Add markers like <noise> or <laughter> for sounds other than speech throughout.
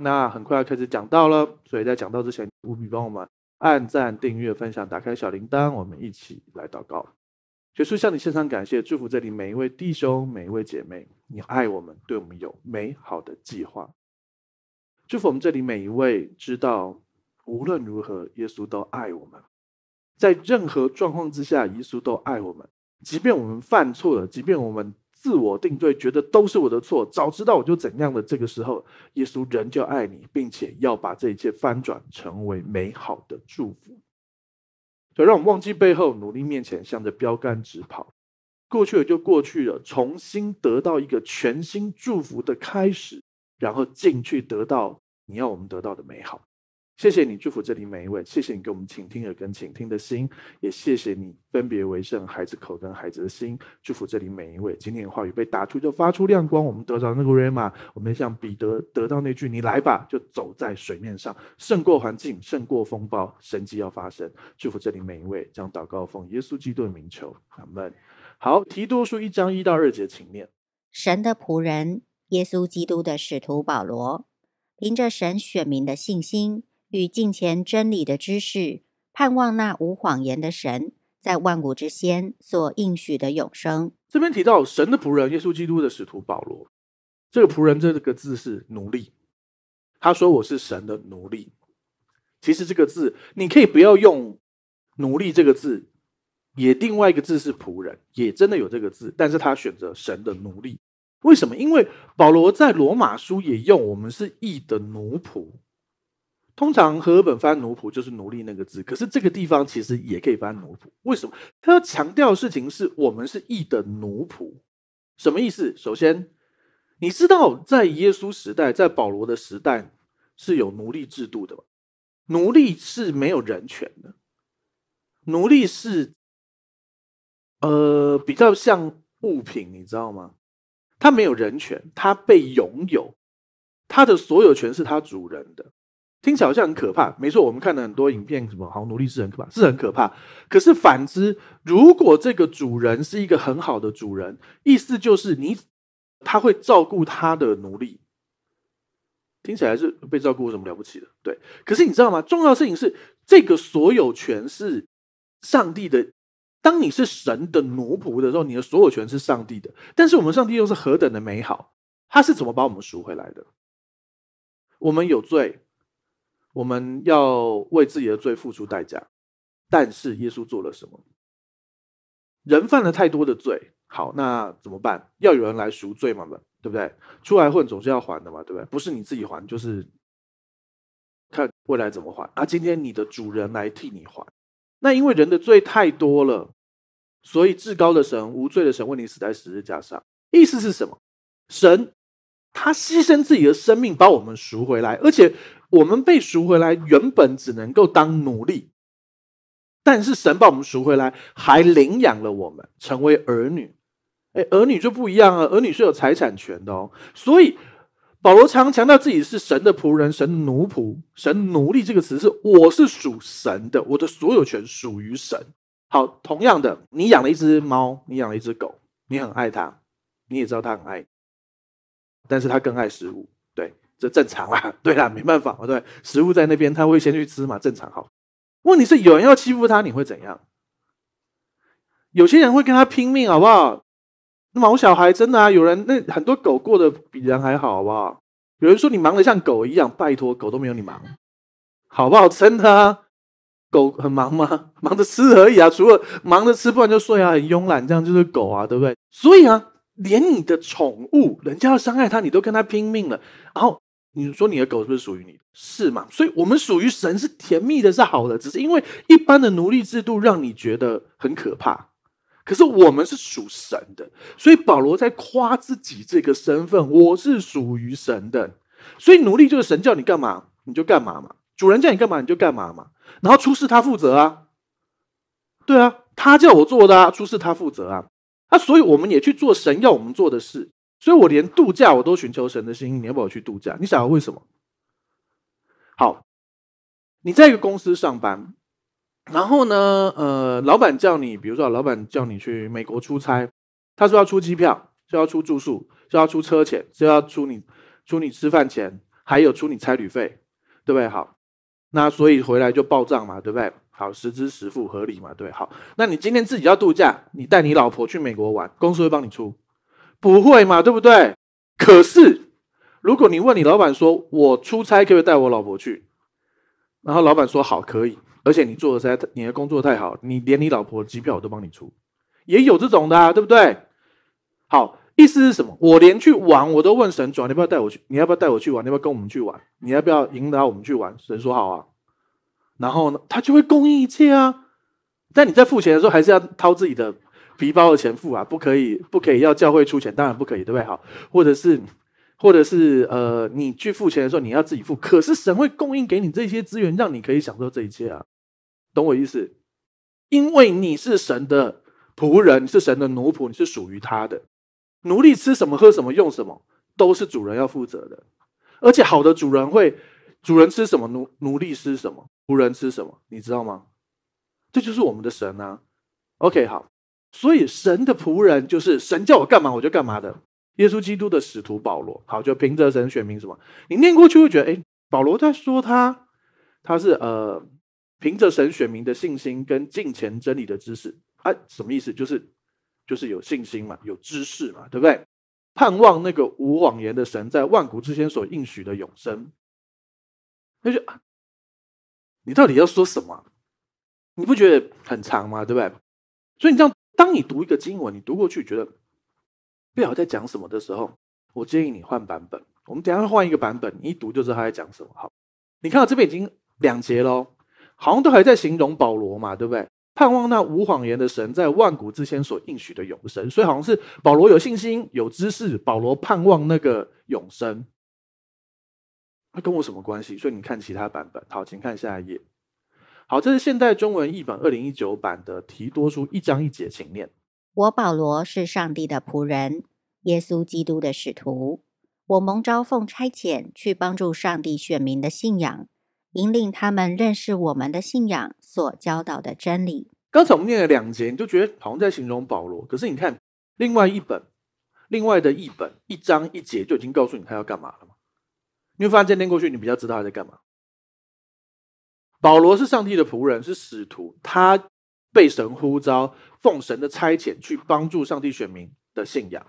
那很快要开始讲到了，所以在讲到之前，务必帮我们按赞、订阅、分享、打开小铃铛，我们一起来祷告。结束向你献上感谢，祝福这里每一位弟兄、每一位姐妹，你爱我们，对我们有美好的计划。祝福我们这里每一位，知道无论如何，耶稣都爱我们，在任何状况之下，耶稣都爱我们。即便我们犯错了，即便我们。自我定罪，觉得都是我的错，早知道我就怎样的。这个时候，耶稣仍旧爱你，并且要把这一切翻转成为美好的祝福。所以，让我们忘记背后，努力面前，向着标杆直跑。过去了就过去了，重新得到一个全新祝福的开始，然后进去得到你要我们得到的美好。谢谢你祝福这里每一位，谢谢你给我们倾听耳跟倾听的心，也谢谢你分别为圣孩子口跟孩子的心，祝福这里每一位。今天的话语被打出就发出亮光，我们得到那个 rama，我们像彼得得到那句“你来吧”，就走在水面上，胜过环境，胜过风暴，神迹要发生。祝福这里每一位，将祷告奉耶稣基督的名求，阿门。好，提多书一章一到二节，请念：神的仆人耶稣基督的使徒保罗，凭着神选民的信心。与近前真理的知识，盼望那无谎言的神在万古之先所应许的永生。这边提到神的仆人耶稣基督的使徒保罗，这个仆人这个字是奴隶。他说我是神的奴隶。其实这个字你可以不要用奴隶这个字，也另外一个字是仆人，也真的有这个字，但是他选择神的奴隶。为什么？因为保罗在罗马书也用我们是义的奴仆。通常和本翻奴仆就是奴隶那个字，可是这个地方其实也可以翻奴仆。为什么？他要强调的事情是我们是义的奴仆，什么意思？首先，你知道在耶稣时代，在保罗的时代是有奴隶制度的吧？奴隶是没有人权的，奴隶是呃比较像物品，你知道吗？他没有人权，他被拥有，他的所有权是他主人的。听起来好像很可怕，没错，我们看了很多影片，什么好奴隶是很可怕，是很可怕。可是反之，如果这个主人是一个很好的主人，意思就是你他会照顾他的奴隶，听起来是被照顾有什么了不起的？对。可是你知道吗？重要的事情是，这个所有权是上帝的。当你是神的奴仆的时候，你的所有权是上帝的。但是我们上帝又是何等的美好，他是怎么把我们赎回来的？我们有罪。我们要为自己的罪付出代价，但是耶稣做了什么？人犯了太多的罪，好，那怎么办？要有人来赎罪嘛，对不对？出来混总是要还的嘛，对不对？不是你自己还，就是看未来怎么还。啊，今天你的主人来替你还，那因为人的罪太多了，所以至高的神、无罪的神为你死在十字架上。意思是什么？神他牺牲自己的生命把我们赎回来，而且。我们被赎回来，原本只能够当奴隶，但是神把我们赎回来，还领养了我们，成为儿女。哎，儿女就不一样了，儿女是有财产权的哦。所以保罗常强调自己是神的仆人，神奴仆，神奴隶这个词是我是属神的，我的所有权属于神。好，同样的，你养了一只猫，你养了一只狗，你很爱它，你也知道它很爱你，但是他更爱食物，对。这正常啦，<laughs> 对啦，没办法嘛，对，食物在那边，他会先去吃嘛，正常好。问题是有人要欺负他，你会怎样？有些人会跟他拼命，好不好？毛小孩真的啊，有人那很多狗过得比人还好，好不好？有人说你忙得像狗一样，拜托，狗都没有你忙，好不好？真的啊，狗很忙吗？<laughs> 忙着吃而已啊，除了忙着吃，不然就睡啊，很慵懒，这样就是狗啊，对不对？所以啊，连你的宠物，人家要伤害它，你都跟他拼命了，然后。你说你的狗是不是属于你？是嘛？所以我们属于神是甜蜜的，是好的。只是因为一般的奴隶制度让你觉得很可怕，可是我们是属神的，所以保罗在夸自己这个身份，我是属于神的。所以奴隶就是神叫你干嘛你就干嘛嘛，主人叫你干嘛你就干嘛嘛，然后出事他负责啊，对啊，他叫我做的啊，出事他负责啊，啊，所以我们也去做神要我们做的事。所以我连度假我都寻求神的心意。你要不要去度假？你想要为什么？好，你在一个公司上班，然后呢，呃，老板叫你，比如说老板叫你去美国出差，他说要出机票，就要出住宿，就要出车钱，就要出你出你吃饭钱。还有出你差旅费，对不对？好，那所以回来就报账嘛，对不对？好，实支实付合理嘛，对。好，那你今天自己要度假，你带你老婆去美国玩，公司会帮你出？不会嘛，对不对？可是如果你问你老板说，我出差可不可以带我老婆去？然后老板说好，可以，而且你做的实在你的工作太好，你连你老婆机票我都帮你出，也有这种的，啊，对不对？好，意思是什么？我连去玩我都问神主，你要不要带我去？你要不要带我去玩？你要不要跟我们去玩？你要不要引导我们去玩？神说好啊。然后呢，他就会供应一切啊。但你在付钱的时候，还是要掏自己的皮包的钱付啊，不可以，不可以要教会出钱，当然不可以，对不对？好，或者是，或者是，呃，你去付钱的时候，你要自己付。可是神会供应给你这些资源，让你可以享受这一切啊，懂我意思？因为你是神的仆人，你是神的奴仆，你是属于他的。奴隶吃什么、喝什么、用什么，都是主人要负责的。而且好的主人会，主人吃什么，奴奴隶吃什么。仆人吃什么？你知道吗？这就是我们的神啊。OK，好，所以神的仆人就是神叫我干嘛我就干嘛的。耶稣基督的使徒保罗，好，就凭着神选民什么？你念过去会觉得，哎，保罗在说他，他是呃，凭着神选民的信心跟敬虔真理的知识，啊，什么意思？就是就是有信心嘛，有知识嘛，对不对？盼望那个无谎言的神在万古之前所应许的永生，他就。你到底要说什么？你不觉得很长吗？对不对？所以你这样，当你读一个经文，你读过去觉得不晓得在讲什么的时候，我建议你换版本。我们等下换一个版本，你一读就知道他在讲什么。好，你看到这边已经两节喽，好像都还在形容保罗嘛，对不对？盼望那无谎言的神在万古之前所应许的永生，所以好像是保罗有信心、有知识，保罗盼望那个永生。那跟我什么关系？所以你看其他版本。好，请看下一页。好，这是现代中文译本二零一九版的提多书一章一节，请念：我保罗是上帝的仆人，耶稣基督的使徒。我蒙召奉差遣去帮助上帝选民的信仰，引领他们认识我们的信仰所教导的真理。刚才我们念了两节，你就觉得好像在形容保罗。可是你看另外一本，另外的译本一章一节就已经告诉你他要干嘛了吗？你会发现今天过去，你比较知道他在干嘛。保罗是上帝的仆人，是使徒，他被神呼召，奉神的差遣去帮助上帝选民的信仰。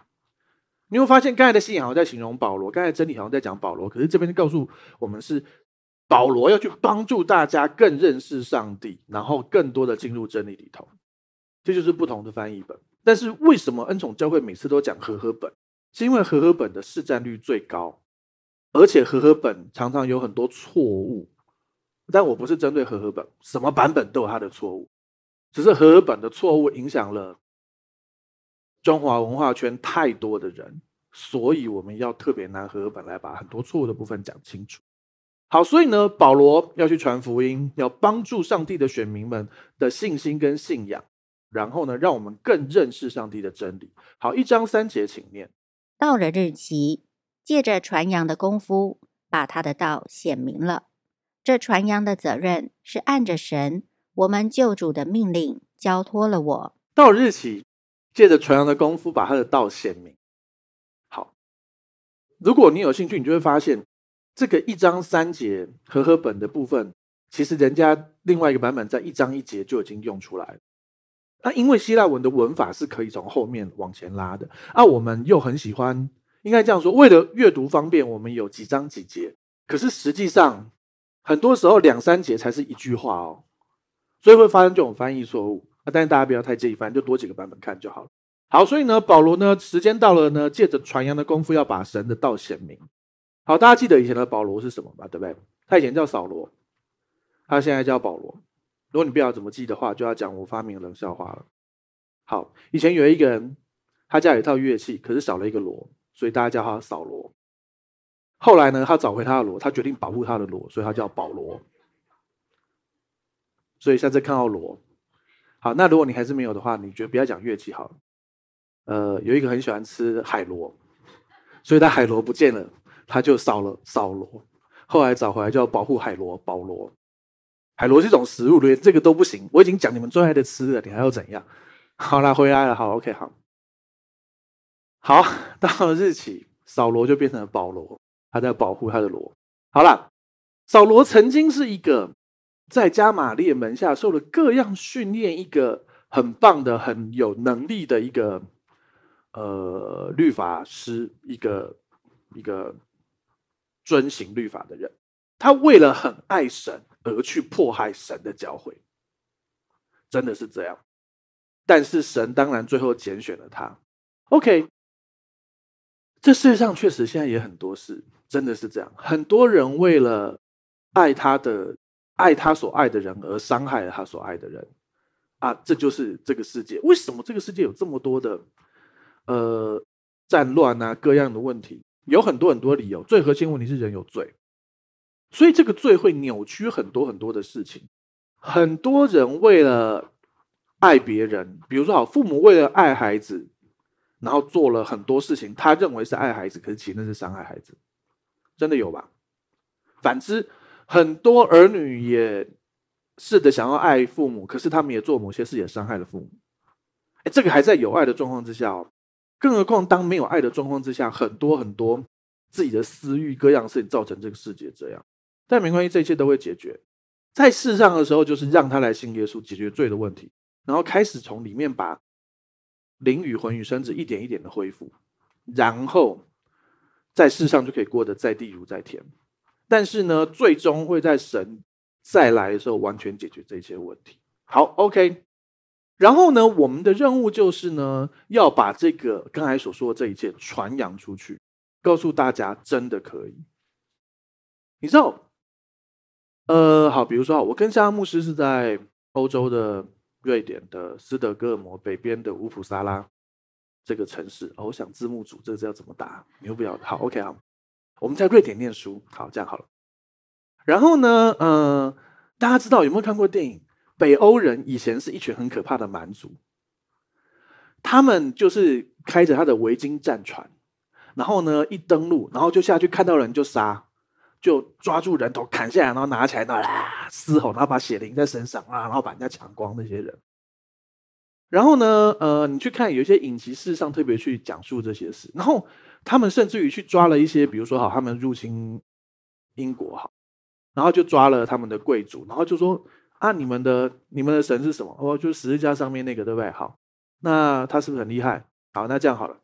你会发现，刚才的信仰好像在形容保罗，刚才真理好像在讲保罗，可是这边告诉我们是保罗要去帮助大家更认识上帝，然后更多的进入真理里头。这就是不同的翻译本。但是为什么恩宠教会每次都讲和合本？是因为和合本的市占率最高。而且和合本常常有很多错误，但我不是针对和合本，什么版本都有它的错误，只是和合本的错误影响了中华文化圈太多的人，所以我们要特别拿和合本来把很多错误的部分讲清楚。好，所以呢，保罗要去传福音，要帮助上帝的选民们的信心跟信仰，然后呢，让我们更认识上帝的真理。好，一章三节，请念。到了日期。借着传扬的功夫，把他的道显明了。这传扬的责任是按着神我们救主的命令交托了我。到日起，借着传扬的功夫，把他的道显明。好，如果你有兴趣，你就会发现这个一章三节和合本的部分，其实人家另外一个版本在一章一节就已经用出来。那因为希腊文的文法是可以从后面往前拉的，啊，我们又很喜欢。应该这样说，为了阅读方便，我们有几章几节。可是实际上，很多时候两三节才是一句话哦，所以会发生这种翻译错误。啊，但是大家不要太介意，反正就多几个版本看就好了。好，所以呢，保罗呢，时间到了呢，借着传扬的功夫，要把神的道显明。好，大家记得以前的保罗是什么吧？对不对？他以前叫扫罗，他现在叫保罗。如果你不知道怎么记的话，就要讲我发明冷笑话了。好，以前有一个人，他家有一套乐器，可是少了一个锣。所以大家叫他扫罗。后来呢，他找回他的罗，他决定保护他的罗，所以他叫保罗。所以下次看到罗，好，那如果你还是没有的话，你觉不要讲乐器好了。呃，有一个很喜欢吃海螺，所以他海螺不见了，他就扫了扫罗。后来找回来叫保护海螺保罗。海螺是一种食物，连这个都不行。我已经讲你们最爱的吃了，你还要怎样？好了，回来了，好，OK，好。好，到了日期，扫罗就变成了保罗，他在保护他的罗。好了，扫罗曾经是一个在加玛列门下受了各样训练，一个很棒的、很有能力的一个呃律法师，一个一个遵行律法的人。他为了很爱神而去迫害神的教诲，真的是这样。但是神当然最后拣选了他。OK，这世界上确实现在也很多事。真的是这样，很多人为了爱他的、爱他所爱的人而伤害了他所爱的人啊！这就是这个世界。为什么这个世界有这么多的呃战乱啊、各样的问题？有很多很多理由。最核心问题是人有罪，所以这个罪会扭曲很多很多的事情。很多人为了爱别人，比如说好父母为了爱孩子，然后做了很多事情，他认为是爱孩子，可是其实那是伤害孩子。真的有吧？反之，很多儿女也试着想要爱父母，可是他们也做某些事，也伤害了父母。哎，这个还在有爱的状况之下哦。更何况当没有爱的状况之下，很多很多自己的私欲各样事情造成这个世界这样。但没关系，这一切都会解决。在世上的时候，就是让他来信耶稣，解决罪的问题，然后开始从里面把灵与魂与身子一点一点的恢复，然后。在世上就可以过得在地如在天，但是呢，最终会在神再来的时候完全解决这些问题。好，OK。然后呢，我们的任务就是呢，要把这个刚才所说的这一切传扬出去，告诉大家真的可以。你知道，呃，好，比如说，我跟夏牧师是在欧洲的瑞典的斯德哥尔摩北边的乌普萨拉。这个城市哦，我想字幕组这个字要怎么打？你又不要好，OK 好，我们在瑞典念书，好，这样好了。然后呢，呃，大家知道有没有看过电影？北欧人以前是一群很可怕的蛮族，他们就是开着他的维京战船，然后呢一登陆，然后就下去看到人就杀，就抓住人头砍下来，然后拿起来，然后啊嘶吼，然后把血淋在身上啊，然后把人家抢光那些人。然后呢，呃，你去看有一些影集，事实上特别去讲述这些事。然后他们甚至于去抓了一些，比如说，好，他们入侵英国，好，然后就抓了他们的贵族，然后就说啊，你们的你们的神是什么？哦，就是十字架上面那个，对不对？好，那他是不是很厉害？好，那这样好了，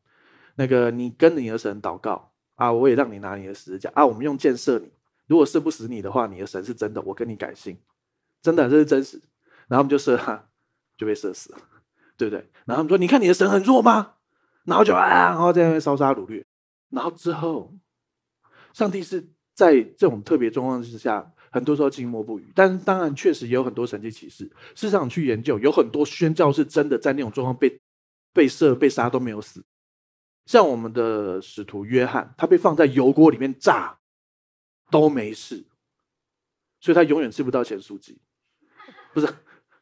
那个你跟你的神祷告啊，我也让你拿你的十字架啊，我们用箭射你，如果射不死你的话，你的神是真的，我跟你改信，真的这是真实。然后我们就射他，就被射死了。对不对？然后他们说：“你看你的神很弱吗？”然后就啊，然后在那边烧杀掳掠。然后之后，上帝是在这种特别状况之下，很多时候静默不语。但当然，确实也有很多神迹启示。市场去研究，有很多宣教是真的在那种状况被被射、被杀都没有死。像我们的使徒约翰，他被放在油锅里面炸都没事，所以他永远吃不到钱书记。不是，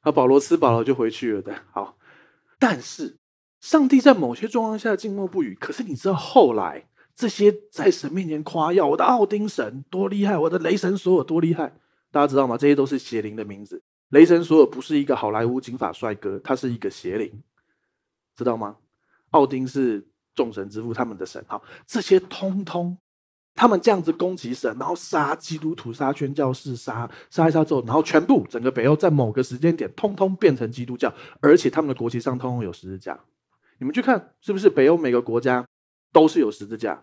啊，保罗吃饱了就回去了的。好。但是，上帝在某些状况下静默不语。可是你知道，后来这些在神面前夸耀我的奥丁神多厉害，我的雷神索尔多厉害，大家知道吗？这些都是邪灵的名字。雷神索尔不是一个好莱坞金发帅哥，他是一个邪灵，知道吗？奥丁是众神之父，他们的神。好，这些通通。他们这样子攻击神，然后杀基督徒、杀宣教士、杀杀一杀之后，然后全部整个北欧在某个时间点，通通变成基督教，而且他们的国旗上通通有十字架。你们去看，是不是北欧每个国家都是有十字架？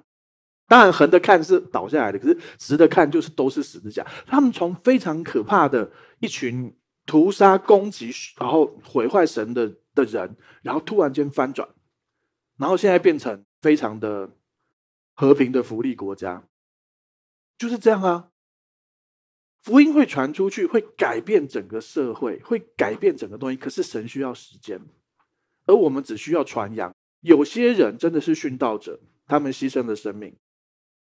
当然横的看是倒下来的，可是直的看就是都是十字架。他们从非常可怕的一群屠杀、攻击，然后毁坏神的的人，然后突然间翻转，然后现在变成非常的。和平的福利国家就是这样啊！福音会传出去，会改变整个社会，会改变整个东西。可是神需要时间，而我们只需要传扬。有些人真的是殉道者，他们牺牲了生命。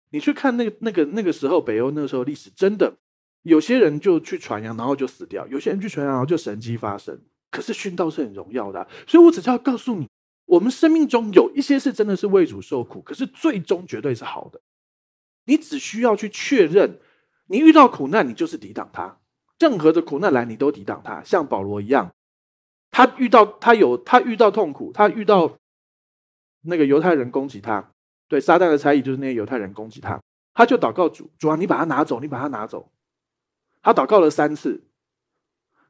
你去看那个、那个、那个时候北欧那个时候历史，真的有些人就去传扬，然后就死掉；有些人去传扬，然后就神迹发生。可是殉道是很荣耀的，所以我只是要告诉你。我们生命中有一些是真的是为主受苦，可是最终绝对是好的。你只需要去确认，你遇到苦难，你就是抵挡它。任何的苦难来，你都抵挡它。像保罗一样，他遇到他有他遇到痛苦，他遇到那个犹太人攻击他，对撒旦的差役就是那些犹太人攻击他，他就祷告主，主啊，你把他拿走，你把他拿走。他祷告了三次，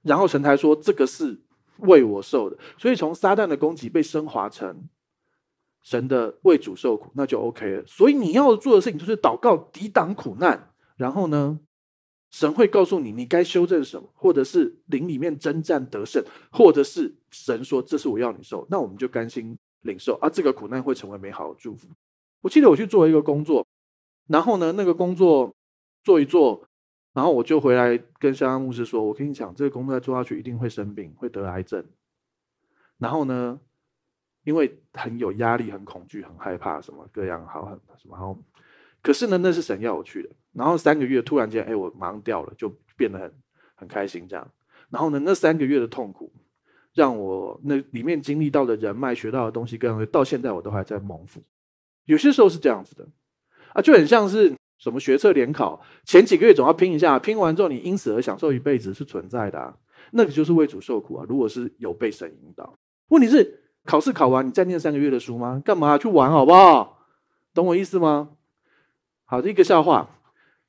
然后神才说这个是为我受的。所以从撒旦的攻击被升华成神的为主受苦，那就 OK 了。所以你要做的事情就是祷告抵挡苦难，然后呢，神会告诉你你该修正什么，或者是灵里面征战得胜，或者是神说这是我要你受，那我们就甘心领受啊，这个苦难会成为美好的祝福。我记得我去做一个工作。然后呢，那个工作做一做，然后我就回来跟香香牧师说：“我跟你讲，这个工作做下去一定会生病，会得癌症。”然后呢，因为很有压力、很恐惧、很害怕，什么各样好很什么好。可是呢，那是神要我去的。然后三个月突然间，哎，我忙掉了，就变得很很开心这样。然后呢，那三个月的痛苦，让我那里面经历到的人脉、学到的东西，各样到现在我都还在蒙福。有些时候是这样子的。啊，就很像是什么学测联考前几个月总要拼一下，拼完之后你因此而享受一辈子是存在的，那个就是为主受苦啊。如果是有被神引导，问题是考试考完你再念三个月的书吗？干嘛去玩好不好？懂我意思吗？好，一个笑话，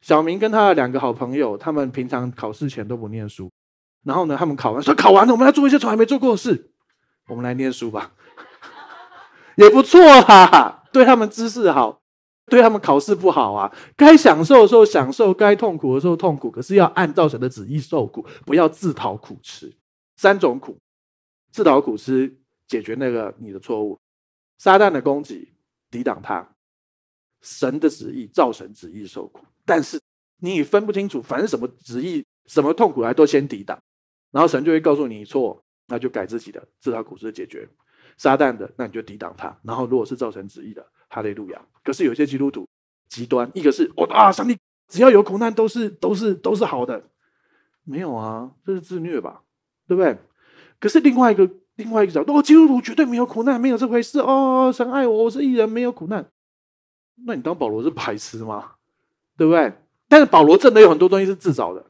小明跟他的两个好朋友，他们平常考试前都不念书，然后呢，他们考完说考完了，我们要做一些从来没做过的事，我们来念书吧，<laughs> 也不错哈，对他们知识好。对他们考试不好啊，该享受的时候享受，该痛苦的时候痛苦。可是要按照神的旨意受苦，不要自讨苦吃。三种苦：自讨苦吃，解决那个你的错误；撒旦的攻击，抵挡他；神的旨意，照神旨意受苦。但是你分不清楚，反正什么旨意、什么痛苦来，都先抵挡，然后神就会告诉你错，那就改自己的自讨苦吃解决。撒旦的，那你就抵挡他。然后如果是造成旨意的。哈利路亚！可是有些基督徒极端，一个是我啊，上帝只要有苦难都是都是都是好的，没有啊，这是自虐吧，对不对？可是另外一个另外一个角度，哦，基督徒绝对没有苦难，没有这回事哦，神爱我，我是艺人，没有苦难。那你当保罗是白痴吗？对不对？但是保罗真的有很多东西是自找的。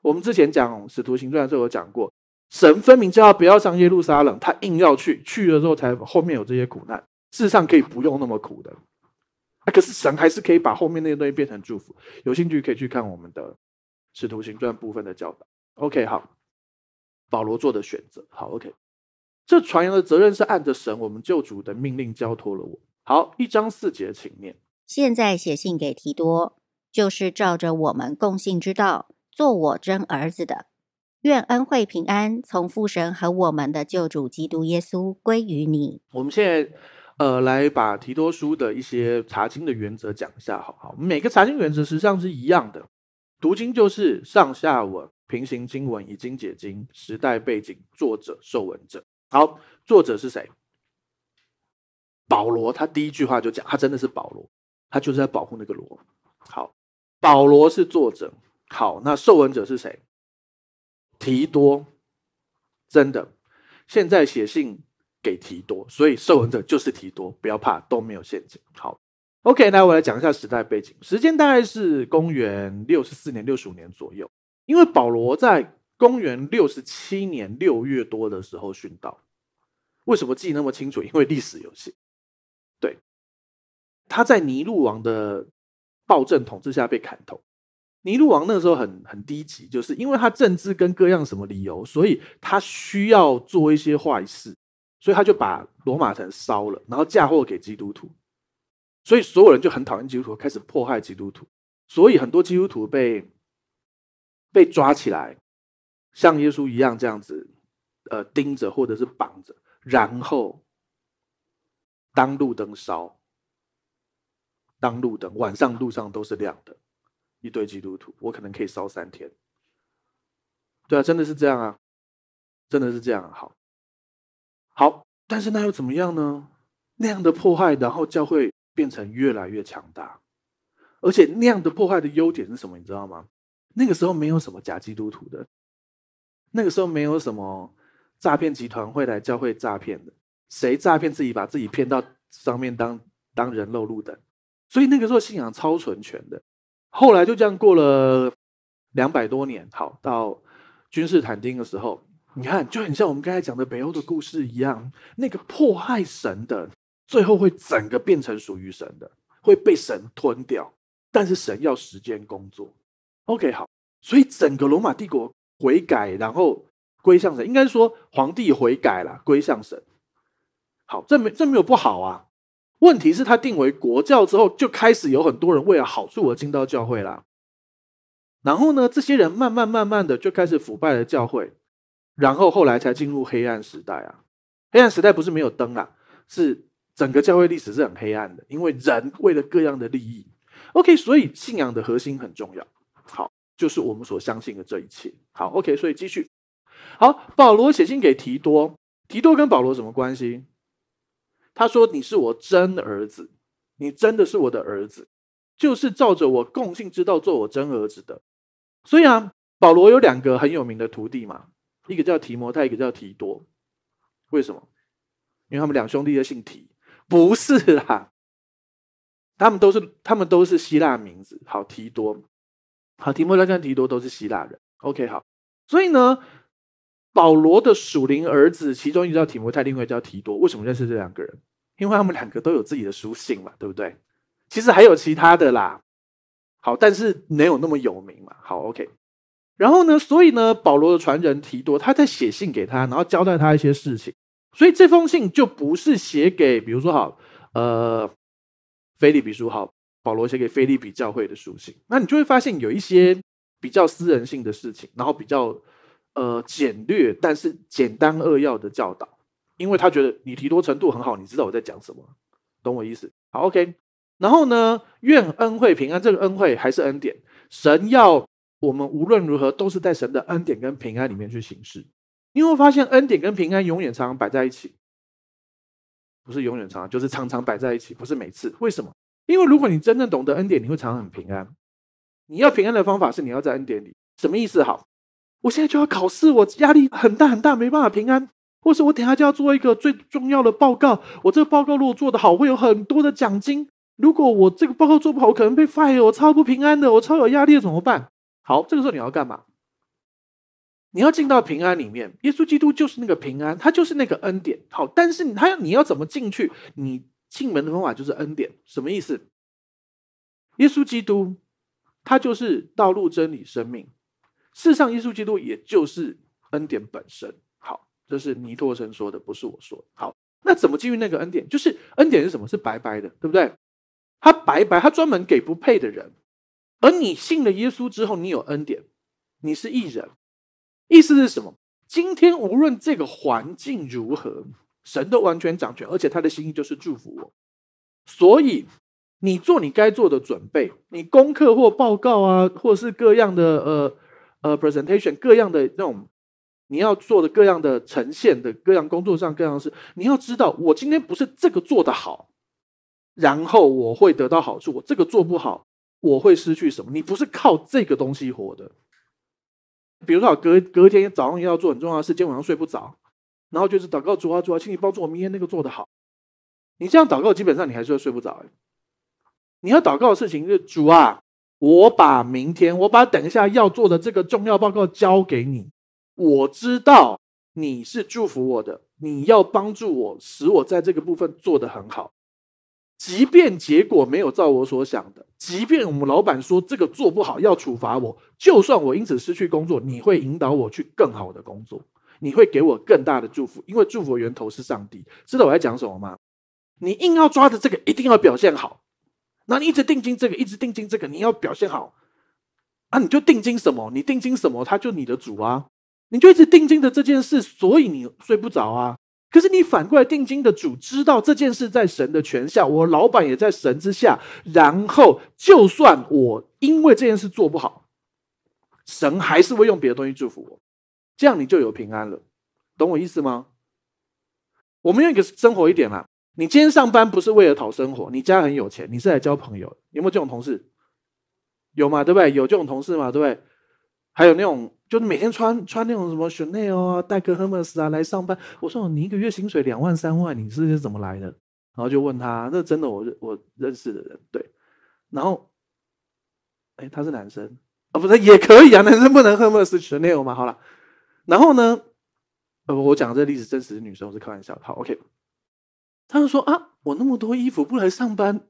我们之前讲使徒行传的时候有讲过，神分明叫他不要上耶路撒冷，他硬要去，去了之后才后面有这些苦难。事实上可以不用那么苦的，啊，可是神还是可以把后面那些东西变成祝福。有兴趣可以去看我们的使徒行传部分的教导。OK，好，保罗做的选择，好，OK，这传扬的责任是按着神我们救主的命令交托了我。好，一章四节，请念。现在写信给提多，就是照着我们共信之道做我真儿子的。愿恩惠平安从父神和我们的救主基督耶稣归于你。我们现在。呃，来把提多书的一些查经的原则讲一下，好不好？每个查经原则实际上是一样的，读经就是上下文、平行经文、以经解经、时代背景、作者、受文者。好，作者是谁？保罗，他第一句话就讲，他真的是保罗，他就是在保护那个罗。好，保罗是作者。好，那受文者是谁？提多，真的，现在写信。给提多，所以受文者就是提多，不要怕，都没有陷阱。好，OK，那我来讲一下时代背景，时间大概是公元六十四年、六十五年左右。因为保罗在公元六十七年六月多的时候殉道。为什么记那么清楚？因为历史有写。对，他在尼禄王的暴政统治下被砍头。尼禄王那时候很很低级，就是因为他政治跟各样什么理由，所以他需要做一些坏事。所以他就把罗马城烧了，然后嫁祸给基督徒，所以所有人就很讨厌基督徒，开始迫害基督徒。所以很多基督徒被被抓起来，像耶稣一样这样子，呃，钉着或者是绑着，然后当路灯烧，当路灯，晚上路上都是亮的，一堆基督徒，我可能可以烧三天。对啊，真的是这样啊，真的是这样。好。好，但是那又怎么样呢？那样的破坏，然后教会变成越来越强大，而且那样的破坏的优点是什么？你知道吗？那个时候没有什么假基督徒的，那个时候没有什么诈骗集团会来教会诈骗的，谁诈骗自己把自己骗到上面当当人肉路的，所以那个时候信仰超纯全的。后来就这样过了两百多年，好到君士坦丁的时候。你看，就很像我们刚才讲的北欧的故事一样，那个迫害神的，最后会整个变成属于神的，会被神吞掉。但是神要时间工作。OK，好，所以整个罗马帝国悔改，然后归向神，应该说皇帝悔改了，归向神。好，这没这没有不好啊。问题是，他定为国教之后，就开始有很多人为了好处而进到教会啦。然后呢，这些人慢慢慢慢的就开始腐败了教会，然后后来才进入黑暗时代啊。黑暗时代不是没有灯啊，是整个教会历史是很黑暗的，因为人为了各样的利益。OK，所以信仰的核心很重要。好，就是我们所相信的这一切。好，OK，所以继续。好，保罗写信给提多，提多跟保罗什么关系？他说：“你是我真儿子，你真的是我的儿子，就是照着我共性之道做我真儿子的。”所以啊，保罗有两个很有名的徒弟嘛，一个叫提摩太，一个叫提多。为什么？因为他们两兄弟的姓提，不是啦，他们都是他们都是希腊名字。好，提多，好，提摩太跟提多都是希腊人。OK，好，所以呢。保罗的属灵儿子，其中一个叫提摩太，另外一个叫提多。为什么认识这两个人？因为他们两个都有自己的书信嘛，对不对？其实还有其他的啦。好，但是没有那么有名嘛。好，OK。然后呢，所以呢，保罗的传人提多，他在写信给他，然后交代他一些事情。所以这封信就不是写给，比如说好，呃，菲利比书好，保罗写给菲利比教会的书信。那你就会发现有一些比较私人性的事情，然后比较。呃，简略但是简单扼要的教导，因为他觉得你提多程度很好，你知道我在讲什么，懂我意思？好，OK。然后呢，愿恩惠平安，这个恩惠还是恩典，神要我们无论如何都是在神的恩典跟平安里面去行事。你会发现恩典跟平安永远常常摆在一起，不是永远常常，就是常常摆在一起，不是每次。为什么？因为如果你真正懂得恩典，你会常常很平安。你要平安的方法是你要在恩典里，什么意思？好。我现在就要考试，我压力很大很大，没办法平安。或是我等下就要做一个最重要的报告，我这个报告如果做得好，会有很多的奖金。如果我这个报告做不好，我可能被 fire，我超不平安的，我超有压力，怎么办？好，这个时候你要干嘛？你要进到平安里面，耶稣基督就是那个平安，他就是那个恩典。好，但是他要你要怎么进去？你进门的方法就是恩典，什么意思？耶稣基督他就是道路、真理、生命。事实上，耶稣基督也就是恩典本身。好，这是尼托生说的，不是我说的。好，那怎么基于那个恩典？就是恩典是什么？是白白的，对不对？他白白，他专门给不配的人。而你信了耶稣之后，你有恩典，你是义人。意思是什么？今天无论这个环境如何，神都完全掌权，而且他的心意就是祝福我。所以你做你该做的准备，你功课或报告啊，或是各样的呃。呃，presentation 各样的那种，你要做的各样的呈现的各样工作上各样事，你要知道，我今天不是这个做的好，然后我会得到好处，我这个做不好，我会失去什么？你不是靠这个东西活的。比如说，隔隔天早上要做很重要的事，今天晚上睡不着，然后就是祷告主啊主啊，请你帮助我明天那个做的好。你这样祷告，基本上你还是会睡不着。你要祷告的事情是主啊。我把明天，我把等一下要做的这个重要报告交给你。我知道你是祝福我的，你要帮助我，使我在这个部分做得很好。即便结果没有照我所想的，即便我们老板说这个做不好要处罚我，就算我因此失去工作，你会引导我去更好的工作，你会给我更大的祝福，因为祝福的源头是上帝。知道我在讲什么吗？你硬要抓着这个，一定要表现好。那你一直定金这个，一直定金这个，你要表现好啊！你就定金什么？你定金什么？他就你的主啊！你就一直定金的这件事，所以你睡不着啊！可是你反过来，定金的主知道这件事在神的权下，我老板也在神之下。然后，就算我因为这件事做不好，神还是会用别的东西祝福我，这样你就有平安了。懂我意思吗？我们用一个生活一点啦。你今天上班不是为了讨生活，你家很有钱，你是来交朋友，有没有这种同事？有嘛，对不对？有这种同事嘛，对不对？还有那种就是每天穿穿那种什么 Chanel 啊、戴个 Hermes 啊来上班。我说你一个月薪水两万三万，你是怎么来的？然后就问他，那真的我我认识的人，对。然后，哎，他是男生啊，不是也可以啊？男生不能 Hermes Chanel 吗？好了，然后呢？呃，我讲这个例子真实的女生，我是开玩笑。好，OK。他就说啊，我那么多衣服不来上班，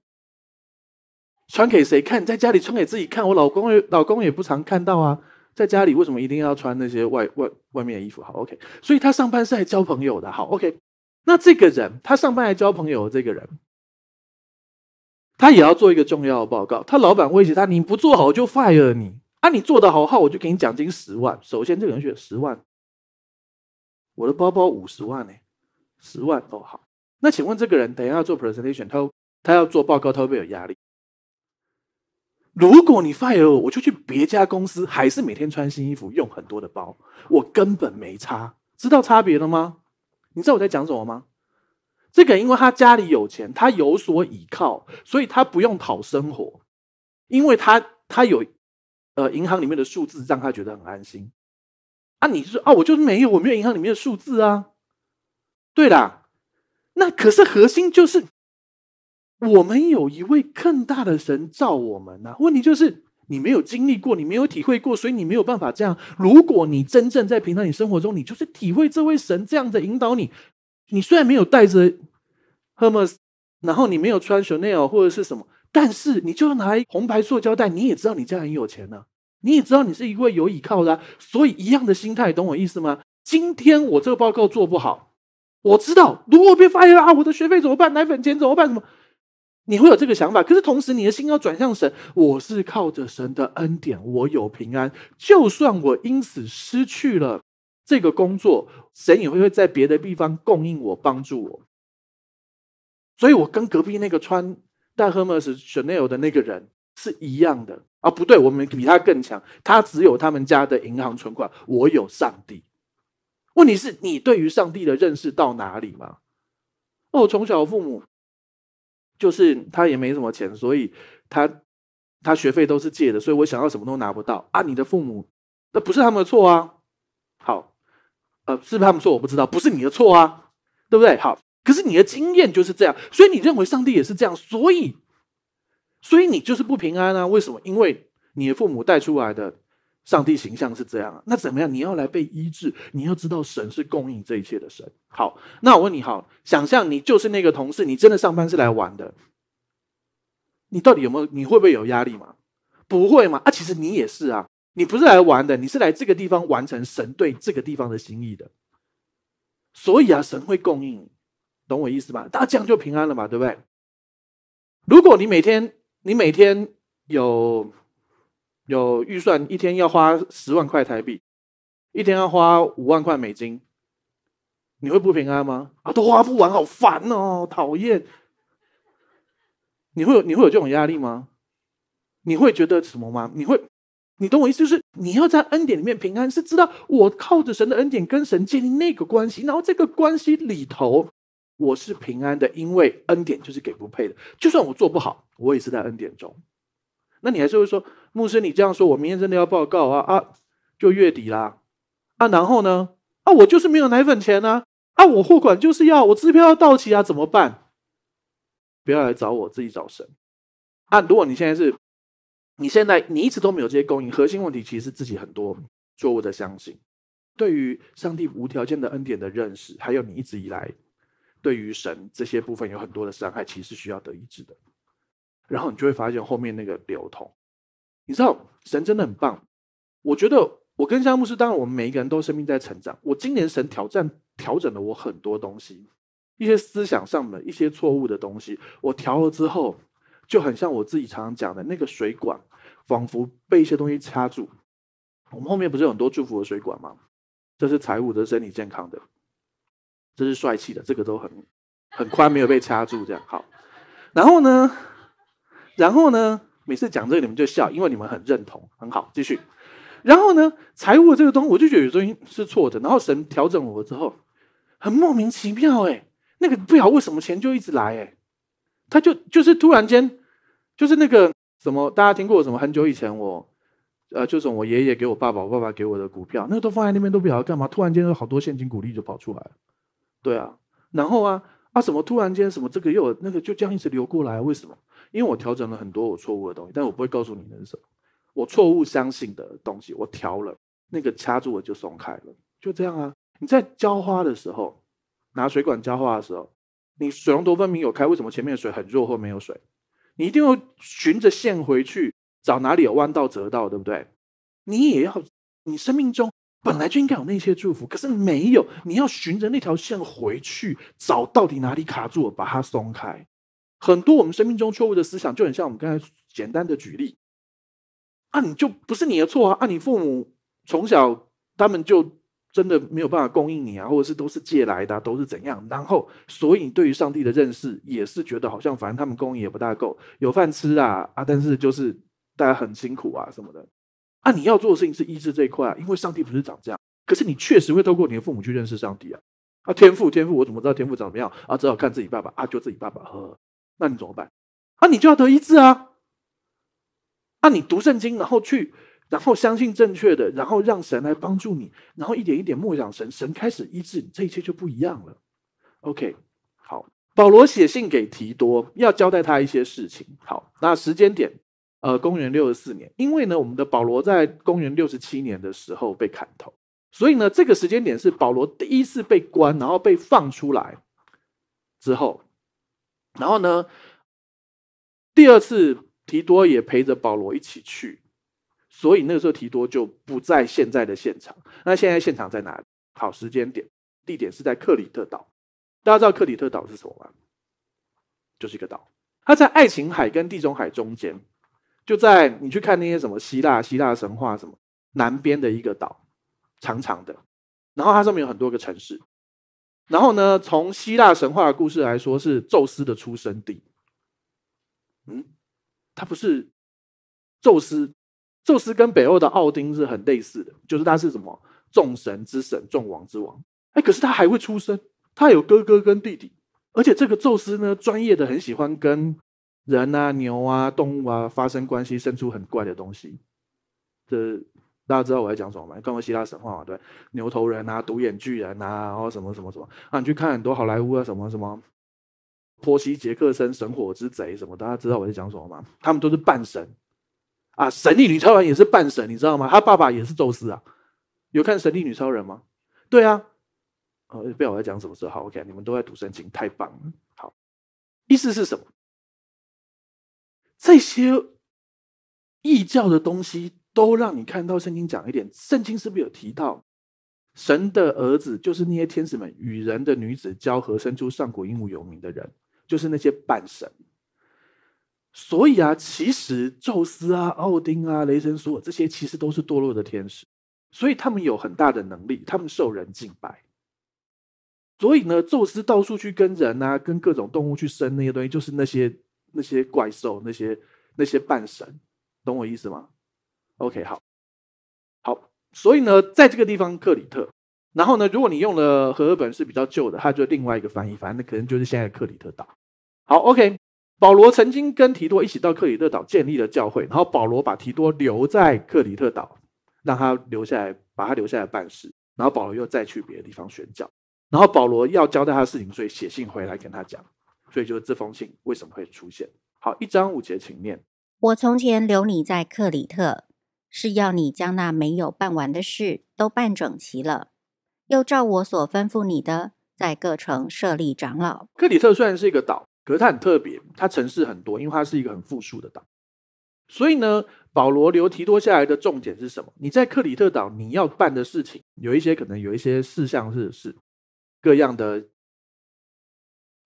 穿给谁看？在家里穿给自己看。我老公也老公也不常看到啊，在家里为什么一定要穿那些外外外面的衣服？好，OK。所以他上班是来交朋友的。好，OK。那这个人，他上班来交朋友的这个人，他也要做一个重要的报告。他老板威胁他：你不做好就 fire 你啊！你做的好好，我就给你奖金十万。首先，这个人选十万，我的包包五十万呢，十万哦好。那请问这个人等一下要做 presentation，他他要做报告，他会不会有压力？如果你 fire 我，我就去别家公司，还是每天穿新衣服，用很多的包，我根本没差。知道差别了吗？你知道我在讲什么吗？这个因为他家里有钱，他有所倚靠，所以他不用讨生活，因为他他有呃银行里面的数字让他觉得很安心。啊，你说啊，我就是没有，我没有银行里面的数字啊。对啦，那可是核心就是我们有一位更大的神造我们呐。问题就是你没有经历过，你没有体会过，所以你没有办法这样。如果你真正在平常你生活中，你就是体会这位神这样的引导你。你虽然没有带着 Hermes，然后你没有穿 Chanel 或者是什么，但是你就拿红白塑胶袋，你也知道你家很有钱呢。你也知道你是一位有依靠的，所以一样的心态，懂我意思吗？今天我这个报告做不好，我知道如果被发现了啊，我的学费怎么办？奶粉钱怎么办？什么？你会有这个想法，可是同时你的心要转向神，我是靠着神的恩典，我有平安，就算我因此失去了这个工作，神也会会在别的地方供应我，帮助我。所以我跟隔壁那个穿戴 Hermes Chanel 的那个人是一样的。啊，不对，我们比他更强。他只有他们家的银行存款，我有上帝。问题是你对于上帝的认识到哪里吗？哦，从小父母就是他也没什么钱，所以他他学费都是借的，所以我想要什么都拿不到啊。你的父母那不是他们的错啊。好，呃，是不是他们错？我不知道，不是你的错啊，对不对？好，可是你的经验就是这样，所以你认为上帝也是这样，所以。所以你就是不平安啊？为什么？因为你的父母带出来的上帝形象是这样啊。那怎么样？你要来被医治，你要知道神是供应这一切的神。好，那我问你，好，想象你就是那个同事，你真的上班是来玩的，你到底有没有？你会不会有压力嘛？不会嘛？啊，其实你也是啊，你不是来玩的，你是来这个地方完成神对这个地方的心意的。所以啊，神会供应，懂我意思吧？大家这样就平安了嘛，对不对？如果你每天你每天有有预算，一天要花十万块台币，一天要花五万块美金，你会不平安吗？啊，都花不完，好烦哦，讨厌！你会有你会有这种压力吗？你会觉得什么吗？你会，你懂我意思？就是你要在恩典里面平安，是知道我靠着神的恩典跟神建立那个关系，然后这个关系里头。我是平安的，因为恩典就是给不配的。就算我做不好，我也是在恩典中。那你还是会说，牧师，你这样说，我明天真的要报告啊啊，就月底啦啊，然后呢啊，我就是没有奶粉钱啊啊，我货款就是要我支票要到期啊，怎么办？不要来找我，自己找神啊。如果你现在是，你现在你一直都没有这些供应，核心问题其实是自己很多错误的相信，对于上帝无条件的恩典的认识，还有你一直以来。对于神这些部分有很多的伤害，其实需要得医治的。然后你就会发现后面那个流通，你知道神真的很棒。我觉得我跟夏牧师，当然我们每一个人都生命在成长。我今年神挑战调整了我很多东西，一些思想上的一些错误的东西，我调了之后，就很像我自己常常讲的那个水管，仿佛被一些东西掐住。我们后面不是有很多祝福的水管吗？这是财务的、身体健康的。这是帅气的，这个都很很宽，没有被掐住，这样好。然后呢，然后呢，每次讲这个你们就笑，因为你们很认同，很好，继续。然后呢，财务这个东西，我就觉得有东西是错的。然后神调整我之后，很莫名其妙，哎，那个不晓得为什么钱就一直来，哎，他就就是突然间，就是那个什么，大家听过什么？很久以前我，呃，就是我爷爷给我爸爸，我爸爸给我的股票，那个都放在那边都不晓得干嘛，突然间有好多现金股利就跑出来了。对啊，然后啊啊，什么突然间什么这个又那个就这样一直流过来，为什么？因为我调整了很多我错误的东西，但我不会告诉你那是什么。我错误相信的东西，我调了，那个掐住我就松开了，就这样啊。你在浇花的时候，拿水管浇花的时候，你水龙头分明有开，为什么前面的水很弱或没有水？你一定要循着线回去，找哪里有弯道折道，对不对？你也要，你生命中本来就应该有那些祝福，可是没有，你要循着那条线回去，找到底哪里卡住了，把它松开。很多我们生命中错误的思想，就很像我们刚才简单的举例，啊，你就不是你的错啊，啊，你父母从小他们就。真的没有办法供应你啊，或者是都是借来的，都是怎样？然后，所以对于上帝的认识也是觉得好像反正他们供应也不大够，有饭吃啊啊！但是就是大家很辛苦啊什么的啊！你要做的事情是医治这一块啊，因为上帝不是长这样。可是你确实会透过你的父母去认识上帝啊啊！天赋天赋，我怎么知道天赋长怎么样啊？只好看自己爸爸啊，就自己爸爸呵，那你怎么办啊？你就要得医治啊！啊，你读圣经，然后去。然后相信正确的，然后让神来帮助你，然后一点一点默想神，神开始医治你，这一切就不一样了。OK，好，保罗写信给提多，要交代他一些事情。好，那时间点，呃，公元六十四年，因为呢，我们的保罗在公元六十七年的时候被砍头，所以呢，这个时间点是保罗第一次被关，然后被放出来之后，然后呢，第二次提多也陪着保罗一起去。所以那个时候提多就不在现在的现场。那现在现场在哪里？好，时间点、地点是在克里特岛。大家知道克里特岛是什么吗？就是一个岛，它在爱琴海跟地中海中间，就在你去看那些什么希腊、希腊神话什么南边的一个岛，长长的。然后它上面有很多个城市。然后呢，从希腊神话的故事来说，是宙斯的出生地。嗯，他不是宙斯。宙斯跟北欧的奥丁是很类似的，就是他是什么众神之神、众王之王。哎，可是他还会出生，他有哥哥跟弟弟，而且这个宙斯呢，专业的很喜欢跟人啊、牛啊、动物啊发生关系，生出很怪的东西。这大家知道我在讲什么吗？看过希腊神话嘛？对，牛头人啊、独眼巨人啊，然后什么什么什么啊？你去看很多好莱坞啊，什么什么波西·杰克森、神火之贼什么，大家知道我在讲什么吗？他们都是半神。啊，神力女超人也是半神，你知道吗？他爸爸也是宙斯啊。有看神力女超人吗？对啊。哦，不要我在讲什么时候好？OK，你们都在读圣经，太棒了。好，意思是什么？这些异教的东西都让你看到圣经讲一点。圣经是不是有提到神的儿子就是那些天使们与人的女子交合，生出上古英武有名的人，就是那些半神。所以啊，其实宙斯啊、奥丁啊、雷神索尔这些，其实都是堕落的天使，所以他们有很大的能力，他们受人敬拜。所以呢，宙斯到处去跟人啊、跟各种动物去生那些东西，就是那些那些怪兽、那些那些半神，懂我意思吗？OK，好，好，所以呢，在这个地方克里特，然后呢，如果你用了和合本是比较旧的，它就另外一个翻译，反正那可能就是现在的克里特岛。好，OK。保罗曾经跟提多一起到克里特岛建立了教会，然后保罗把提多留在克里特岛，让他留下来，把他留下来办事。然后保罗又再去别的地方宣教，然后保罗要交代他的事情，所以写信回来跟他讲。所以就是这封信为什么会出现？好，一章五节，请念：我从前留你在克里特，是要你将那没有办完的事都办整齐了，又照我所吩咐你的，在各城设立长老。克里特虽然是一个岛。可是它很特别，它城市很多，因为它是一个很富庶的岛。所以呢，保罗留提多下来的重点是什么？你在克里特岛你要办的事情，有一些可能有一些事项是是各样的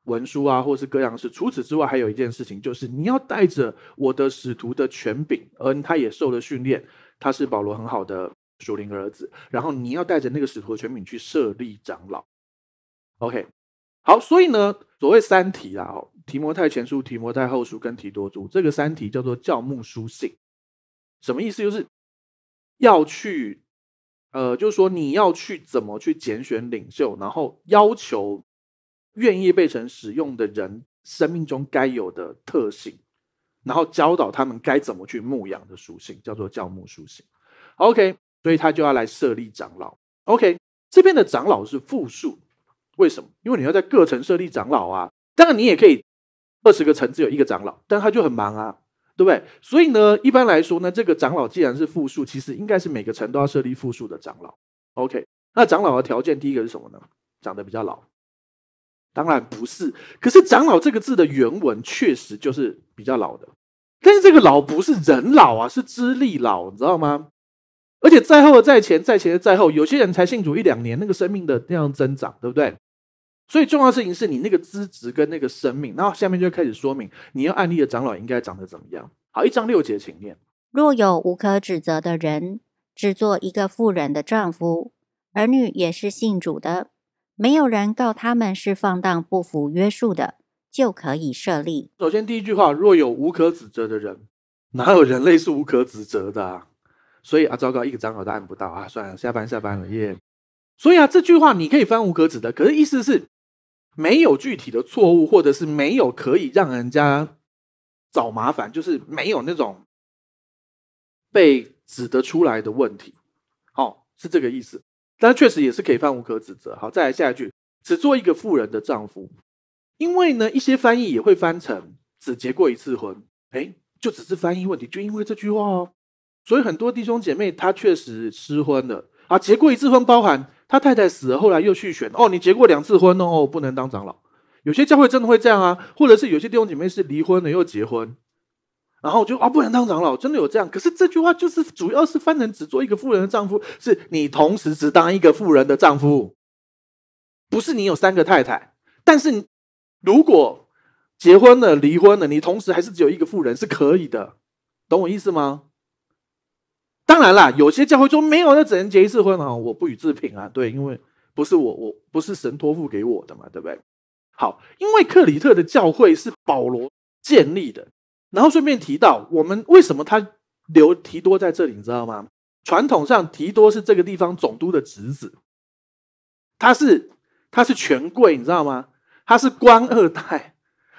文书啊，或是各样事。除此之外，还有一件事情就是你要带着我的使徒的权柄，而他也受了训练，他是保罗很好的属灵儿子。然后你要带着那个使徒的权柄去设立长老。OK。好，所以呢，所谓三体啊，提摩太前书、提摩太后书跟提多书，这个三体叫做教牧书信，什么意思？就是要去，呃，就是说你要去怎么去拣选领袖，然后要求愿意被神使用的人生命中该有的特性，然后教导他们该怎么去牧养的属性，叫做教牧属性。OK，所以他就要来设立长老。OK，这边的长老是复数。为什么？因为你要在各城设立长老啊。当然，你也可以二十个城只有一个长老，但他就很忙啊，对不对？所以呢，一般来说呢，这个长老既然是复数，其实应该是每个城都要设立复数的长老。OK，那长老的条件第一个是什么呢？长得比较老。当然不是，可是长老这个字的原文确实就是比。较老的，但是这个老不是人老啊，是资历老，你知道吗？而且在后的在前，在前的在后，有些人才信主一两年，那个生命的那样增长，对不对？所以重要的事情是你那个资质跟那个生命。然后下面就开始说明你要案例的长老应该长得怎么样。好，一章六节，请念：若有无可指责的人，只做一个妇人的丈夫，儿女也是信主的，没有人告他们是放荡不服约束的，就可以设立。首先第一句话，若有无可指责的人，哪有人类是无可指责的啊？所以啊，糟糕，一个长老都按不到啊！算了，下班下班了耶。所以啊，这句话你可以翻无可指的，可是意思是没有具体的错误，或者是没有可以让人家找麻烦，就是没有那种被指得出来的问题。好，是这个意思。但确实也是可以翻无可指责。好，再来下一句，只做一个富人的丈夫，因为呢，一些翻译也会翻成只结过一次婚。哎，就只是翻译问题，就因为这句话哦。所以很多弟兄姐妹他确实失婚了啊，结过一次婚，包含他太太死了，后来又续选哦，你结过两次婚哦，不能当长老。有些教会真的会这样啊，或者是有些弟兄姐妹是离婚了又结婚，然后就啊不能当长老，真的有这样。可是这句话就是主要是翻成只做一个妇人的丈夫，是你同时只当一个妇人的丈夫，不是你有三个太太。但是如果结婚了、离婚了，你同时还是只有一个妇人是可以的，懂我意思吗？当然啦，有些教会说没有，那只能结一次婚啊，我不予置评啊。对，因为不是我，我不是神托付给我的嘛，对不对？好，因为克里特的教会是保罗建立的，然后顺便提到，我们为什么他留提多在这里，你知道吗？传统上提多是这个地方总督的侄子，他是他是权贵，你知道吗？他是官二代，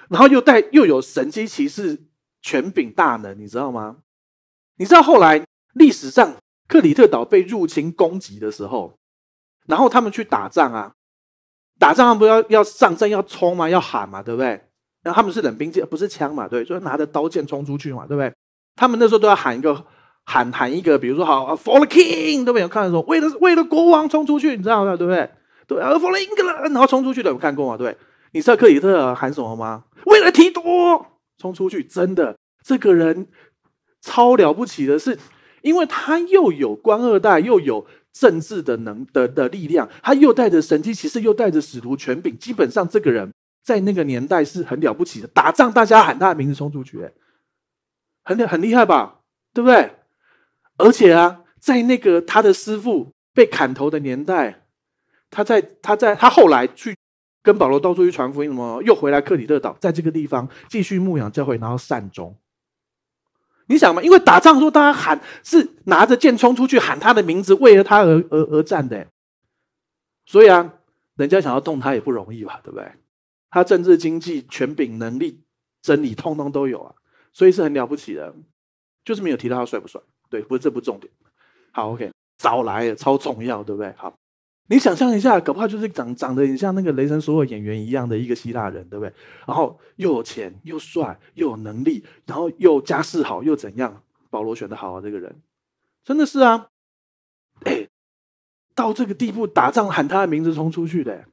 然后又带又有神机骑士权柄大能，你知道吗？你知道后来？历史上克里特岛被入侵攻击的时候，然后他们去打仗啊，打仗不要要上阵要冲嘛，要喊嘛，对不对？然后他们是冷兵器，不是枪嘛，对，就是拿着刀剑冲出去嘛，对不对？他们那时候都要喊一个喊喊一个，比如说好 For the King，都没有看说为了为了国王冲出去，你知道吗？对不对？对啊，For the England，然后冲出去的有看过吗？对，你知道克里特喊什么吗？为了提多冲出去，真的，这个人超了不起的是。因为他又有官二代，又有政治的能的的力量，他又带着神机骑士，又带着使徒权柄，基本上这个人在那个年代是很了不起的。打仗大家喊他的名字冲出去，很很厉害吧？对不对？而且啊，在那个他的师傅被砍头的年代，他在他在他后来去跟保罗到处去传福音，什么又回来克里特岛，在这个地方继续牧养教会，然后善终。你想嘛？因为打仗的时候，大家喊是拿着剑冲出去喊他的名字，为了他而而而战的，所以啊，人家想要动他也不容易吧？对不对？他政治、经济、权柄、能力、真理，通通都有啊，所以是很了不起的。就是没有提到他帅不帅？对，不是这不重点。好，OK，早来超重要，对不对？好。你想象一下，搞不好就是长长得很像那个雷神所有演员一样的一个希腊人，对不对？然后又有钱又帅又有能力，然后又家世好又怎样？保罗选的好啊，这个人真的是啊，哎，到这个地步打仗喊他的名字冲出去的，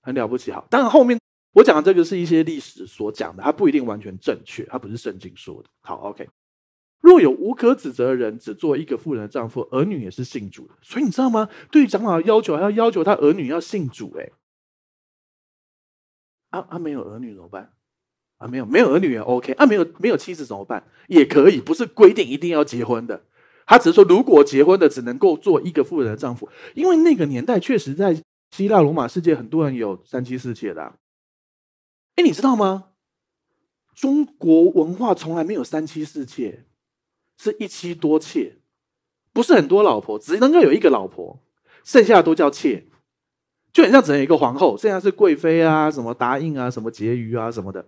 很了不起。好，当然后面我讲的这个是一些历史所讲的，它不一定完全正确，它不是圣经说的。好，OK。若有无可指责的人，只做一个富人的丈夫，儿女也是信主的。所以你知道吗？对于长老的要求，还要要求他儿女要信主。哎，啊啊，没有儿女怎么办？啊，没有没有儿女也 OK。啊，没有没有妻子怎么办？也可以，不是规定一定要结婚的。他只是说，如果结婚的只能够做一个富人的丈夫，因为那个年代确实在希腊罗马世界，很多人有三妻四妾的。哎，你知道吗？中国文化从来没有三妻四妾。是一妻多妾，不是很多老婆，只能够有一个老婆，剩下的都叫妾，就很像只能有一个皇后，剩下是贵妃啊，什么答应啊，什么婕妤啊什么的，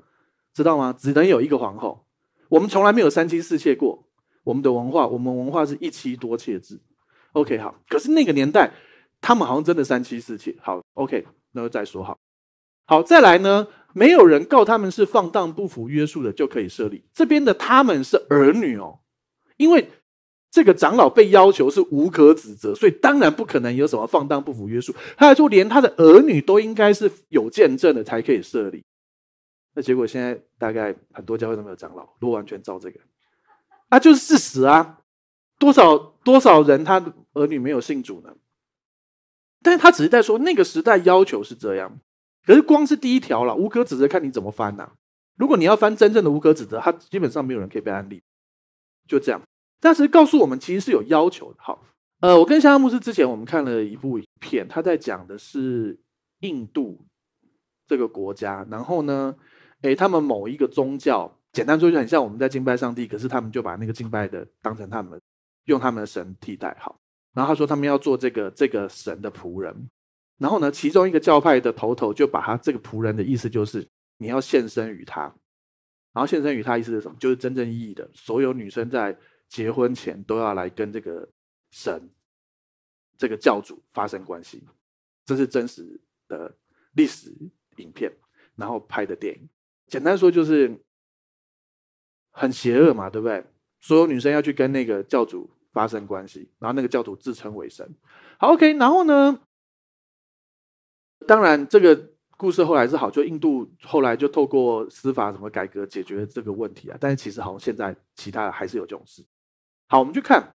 知道吗？只能有一个皇后，我们从来没有三妻四妾过，我们的文化，我们文化是一妻多妾制。OK，好，可是那个年代，他们好像真的三妻四妾。好，OK，那就再说好，好，再来呢？没有人告他们是放荡不服约束的，就可以设立这边的他们是儿女哦。因为这个长老被要求是无可指责，所以当然不可能有什么放荡不服约束。他还说，连他的儿女都应该是有见证的才可以设立。那结果现在大概很多教会都没有长老，如果完全照这个，啊，就是事实啊。多少多少人他儿女没有信主呢？但是他只是在说那个时代要求是这样。可是光是第一条了，无可指责，看你怎么翻呐。如果你要翻真正的无可指责，他基本上没有人可以被安利，就这样。但是告诉我们，其实是有要求的。好，呃，我跟香香牧师之前我们看了一部影片，他在讲的是印度这个国家，然后呢，诶，他们某一个宗教，简单说就很像我们在敬拜上帝，可是他们就把那个敬拜的当成他们用他们的神替代。好，然后他说他们要做这个这个神的仆人。然后呢，其中一个教派的头头就把他这个仆人的意思就是你要献身于他，然后献身于他意思是什么？就是真正意义的，所有女生在结婚前都要来跟这个神、这个教主发生关系。这是真实的历史影片，然后拍的电影。简单说就是很邪恶嘛，对不对？所有女生要去跟那个教主发生关系，然后那个教主自称为神。好，OK，然后呢？当然，这个故事后来是好，就印度后来就透过司法什么改革解决这个问题啊。但是其实好像现在其他的还是有这种事。好，我们去看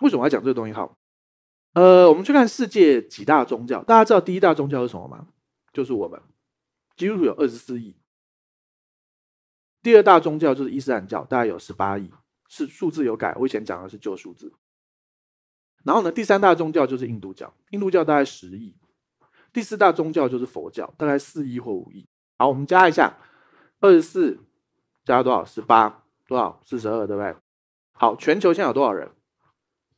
为什么要讲这个东西。好，呃，我们去看世界几大宗教。大家知道第一大宗教是什么吗？就是我们基督徒有二十四亿。第二大宗教就是伊斯兰教，大概有十八亿，是数字有改。我以前讲的是旧数字。然后呢，第三大宗教就是印度教，印度教大概十亿。第四大宗教就是佛教，大概四亿或五亿。好，我们加一下，二十四加多少？十八多少？四十二，对不对？好，全球现在有多少人？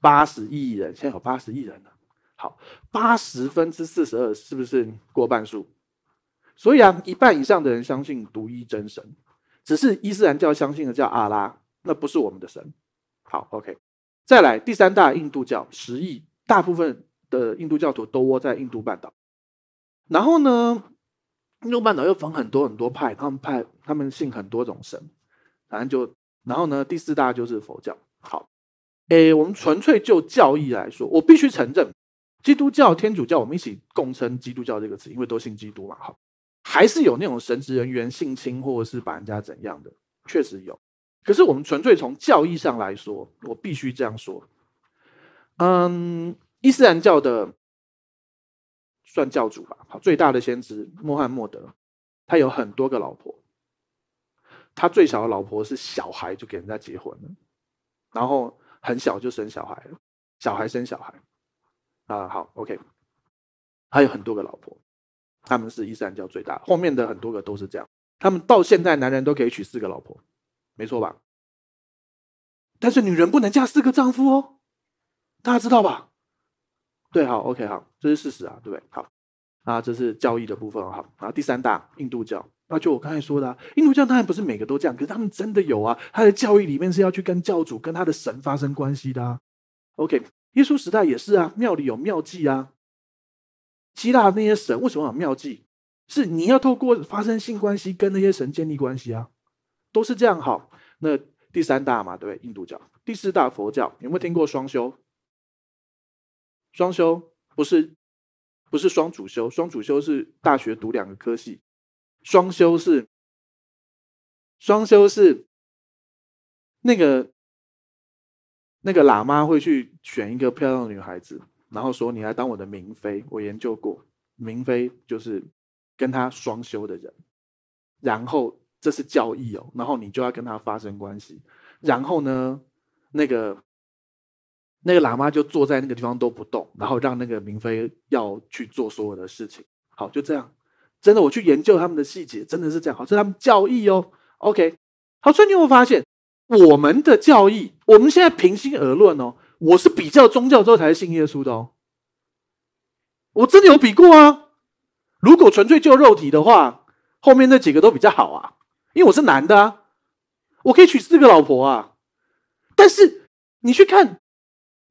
八十亿人，现在有八十亿人了。好，八十分之四十二，是不是过半数？所以啊，一半以上的人相信独一真神，只是伊斯兰教相信的叫阿拉，那不是我们的神。好，OK，再来第三大印度教，十亿，大部分的印度教徒都窝在印度半岛。然后呢，印度半岛又分很多很多派，他们派他们信很多种神，反正就然后呢，第四大就是佛教。好，诶，我们纯粹就教义来说，我必须承认，基督教、天主教，我们一起共称基督教这个词，因为都信基督嘛。好，还是有那种神职人员性侵或者是把人家怎样的，确实有。可是我们纯粹从教义上来说，我必须这样说，嗯，伊斯兰教的。算教主吧，好，最大的先知穆罕默德，他有很多个老婆，他最小的老婆是小孩就给人家结婚了，然后很小就生小孩了，小孩生小孩，啊，好，OK，他有很多个老婆，他们是伊斯兰教最大，后面的很多个都是这样，他们到现在男人都可以娶四个老婆，没错吧？但是女人不能嫁四个丈夫哦，大家知道吧？对，好，OK，好，这是事实啊，对不对？好，啊，这是教义的部分，好，然后第三大印度教，那就我刚才说的，印度教当然不是每个都这样，可是他们真的有啊，他的教义里面是要去跟教主、跟他的神发生关系的啊。OK，耶稣时代也是啊，庙里有庙祭啊。希腊那些神为什么有庙祭？是你要透过发生性关系跟那些神建立关系啊，都是这样。好，那第三大嘛，对不对？印度教，第四大佛教，有没有听过双修？双修不是不是双主修，双主修是大学读两个科系，双修是双修是那个那个喇嘛会去选一个漂亮的女孩子，然后说你来当我的明妃。我研究过，明妃就是跟他双修的人，然后这是教义哦，然后你就要跟他发生关系，然后呢，那个。那个喇嘛就坐在那个地方都不动，然后让那个明妃要去做所有的事情。好，就这样。真的，我去研究他们的细节，真的是这样。好，这是他们教义哦。OK，好，所以你有发现我们的教义，我们现在平心而论哦，我是比较宗教之后才信耶稣的哦。我真的有比过啊。如果纯粹就肉体的话，后面那几个都比较好啊，因为我是男的啊，我可以娶四个老婆啊。但是你去看。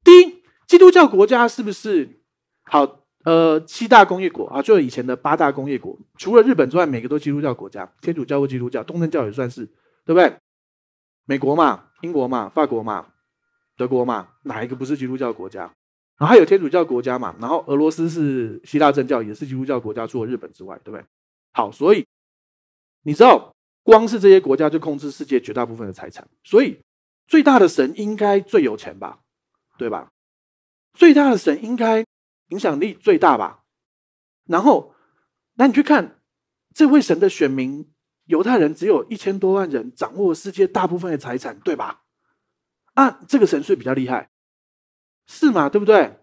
第一，基督教国家是不是好？呃，七大工业国啊，就以前的八大工业国，除了日本之外，每个都基督教国家，天主教或基督教，东正教也算是，对不对？美国嘛，英国嘛，法国嘛，德国嘛，哪一个不是基督教国家？然后还有天主教国家嘛，然后俄罗斯是希腊正教，也是基督教国家，除了日本之外，对不对？好，所以你知道光是这些国家就控制世界绝大部分的财产，所以最大的神应该最有钱吧，对吧？最大的神应该影响力最大吧？然后，那你去看这位神的选民，犹太人只有一千多万人，掌握世界大部分的财产，对吧？啊，这个神是比较厉害，是吗？对不对？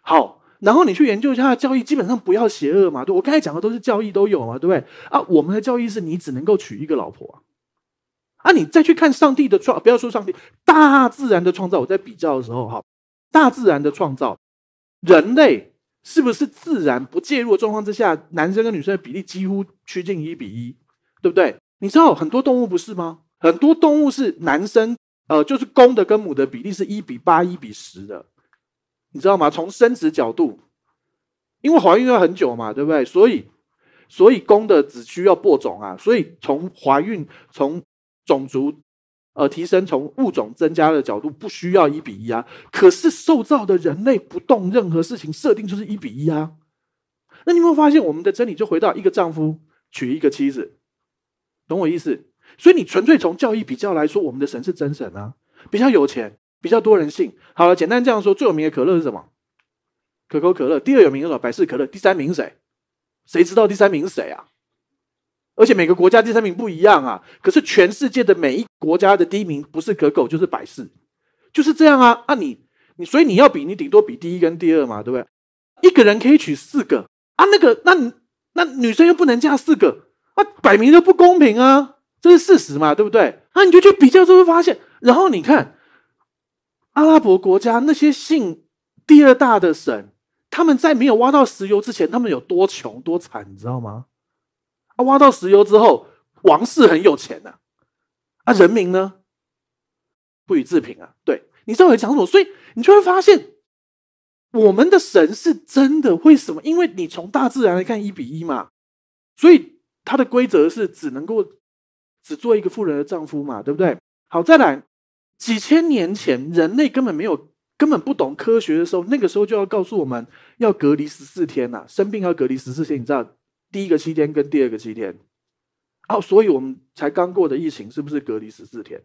好。然后你去研究一下教义，基本上不要邪恶嘛。对我刚才讲的都是教义都有嘛，对不对？啊，我们的教义是你只能够娶一个老婆啊。你再去看上帝的创，不要说上帝，大自然的创造。我在比较的时候，哈，大自然的创造，人类是不是自然不介入的状况之下，男生跟女生的比例几乎趋近一比一，对不对？你知道很多动物不是吗？很多动物是男生，呃，就是公的跟母的比例是一比八、一比十的。你知道吗？从生殖角度，因为怀孕要很久嘛，对不对？所以，所以公的只需要播种啊。所以从怀孕、从种族呃提升、从物种增加的角度，不需要一比一啊。可是受造的人类不动任何事情，设定就是一比一啊。那你有没有发现，我们的真理就回到一个丈夫娶一个妻子，懂我意思？所以你纯粹从教义比较来说，我们的神是真神啊，比较有钱。比较多人信。好了，简单这样说，最有名的可乐是什么？可口可乐。第二有名的什么？百事可乐。第三名谁？谁知道第三名是谁啊？而且每个国家第三名不一样啊。可是全世界的每一国家的第一名不是可口就是百事，就是这样啊。啊，你你所以你要比，你顶多比第一跟第二嘛，对不对？一个人可以娶四个啊，那个那那女生又不能嫁四个啊，摆明就不公平啊，这是事实嘛，对不对？那你就去比较就会发现，然后你看。阿拉伯国家那些姓第二大的神，他们在没有挖到石油之前，他们有多穷多惨，你知道吗？挖到石油之后，王室很有钱呐，啊，人民呢不予置评啊。对，你知道我在讲什么？所以你就会发现，我们的神是真的。为什么？因为你从大自然来看一比一嘛，所以它的规则是只能够只做一个富人的丈夫嘛，对不对？好，再来。几千年前，人类根本没有、根本不懂科学的时候，那个时候就要告诉我们要隔离十四天呐，生病要隔离十四天。你知道第一个七天跟第二个七天，哦，所以我们才刚过的疫情是不是隔离十四天？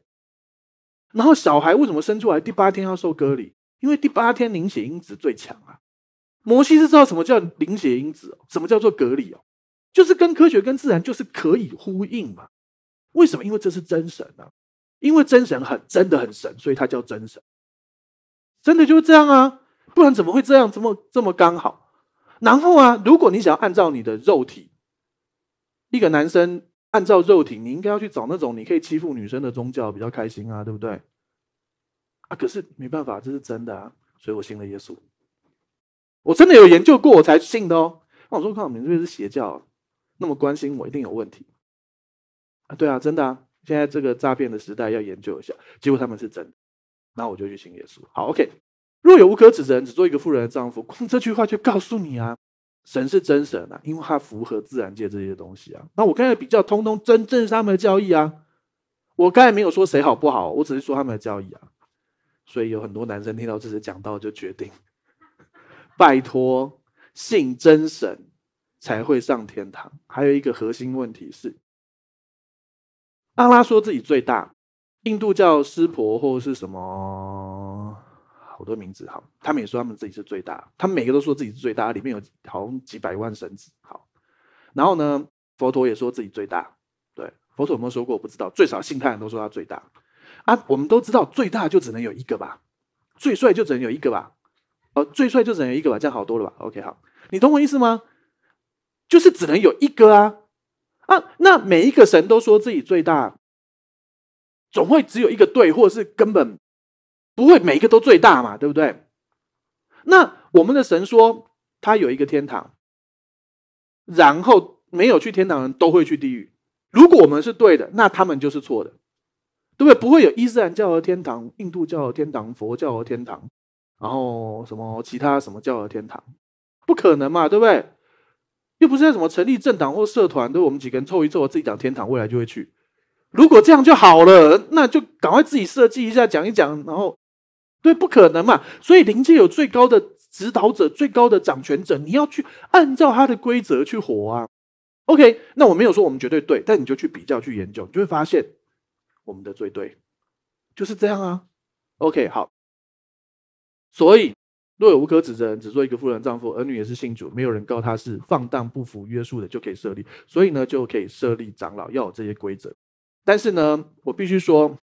然后小孩为什么生出来第八天要受隔离？因为第八天凝血因子最强啊。摩西是知道什么叫凝血因子，什么叫做隔离哦，就是跟科学跟自然就是可以呼应嘛。为什么？因为这是真神啊。因为真神很真的很神，所以他叫真神。真的就是这样啊，不然怎么会这样这么这么刚好？然后啊，如果你想要按照你的肉体，一个男生按照肉体，你应该要去找那种你可以欺负女生的宗教，比较开心啊，对不对？啊，可是没办法，这是真的啊，所以我信了耶稣。我真的有研究过，我才信的哦。那我说，看我们这边是邪教，那么关心我，一定有问题啊？对啊，真的啊。现在这个诈骗的时代要研究一下，结果他们是真的，那我就去信耶稣。好，OK。若有无可指责，只做一个富人的丈夫，光这句话就告诉你啊，神是真神啊，因为他符合自然界这些东西啊。那我刚才比较，通通真正是他们的教义啊。我刚才没有说谁好不好，我只是说他们的教义啊。所以有很多男生听到这些讲到，就决定 <laughs> 拜托信真神才会上天堂。还有一个核心问题是。阿拉说自己最大，印度教湿婆或是什么很多名字，好，他们也说他们自己是最大，他们每个都说自己是最大，里面有好像几百万神子，好，然后呢，佛陀也说自己最大，对，佛陀有没有说过？我不知道，最少信他人都说他最大啊，我们都知道最大就只能有一个吧，最帅就只能有一个吧，哦，最帅就只能有一个吧，这样好多了吧？OK，好，你懂我意思吗？就是只能有一个啊。啊，那每一个神都说自己最大，总会只有一个对，或者是根本不会每一个都最大嘛，对不对？那我们的神说他有一个天堂，然后没有去天堂的人都会去地狱。如果我们是对的，那他们就是错的，对不对？不会有伊斯兰教的天堂、印度教的天堂、佛教的天堂，然后什么其他什么教的天堂，不可能嘛，对不对？又不是在什么成立政党或社团，对我们几个人凑一凑，自己讲天堂，未来就会去。如果这样就好了，那就赶快自己设计一下，讲一讲，然后对，不可能嘛。所以灵界有最高的指导者、最高的掌权者，你要去按照他的规则去活啊。OK，那我没有说我们绝对对，但你就去比较去研究，你就会发现我们的最对，就是这样啊。OK，好，所以若有无可指责，只做一个妇人丈夫，儿女也是信主，没有人告他是放荡不服约束的，就可以设立，所以呢就可以设立长老，要有这些规则。但是呢，我必须说，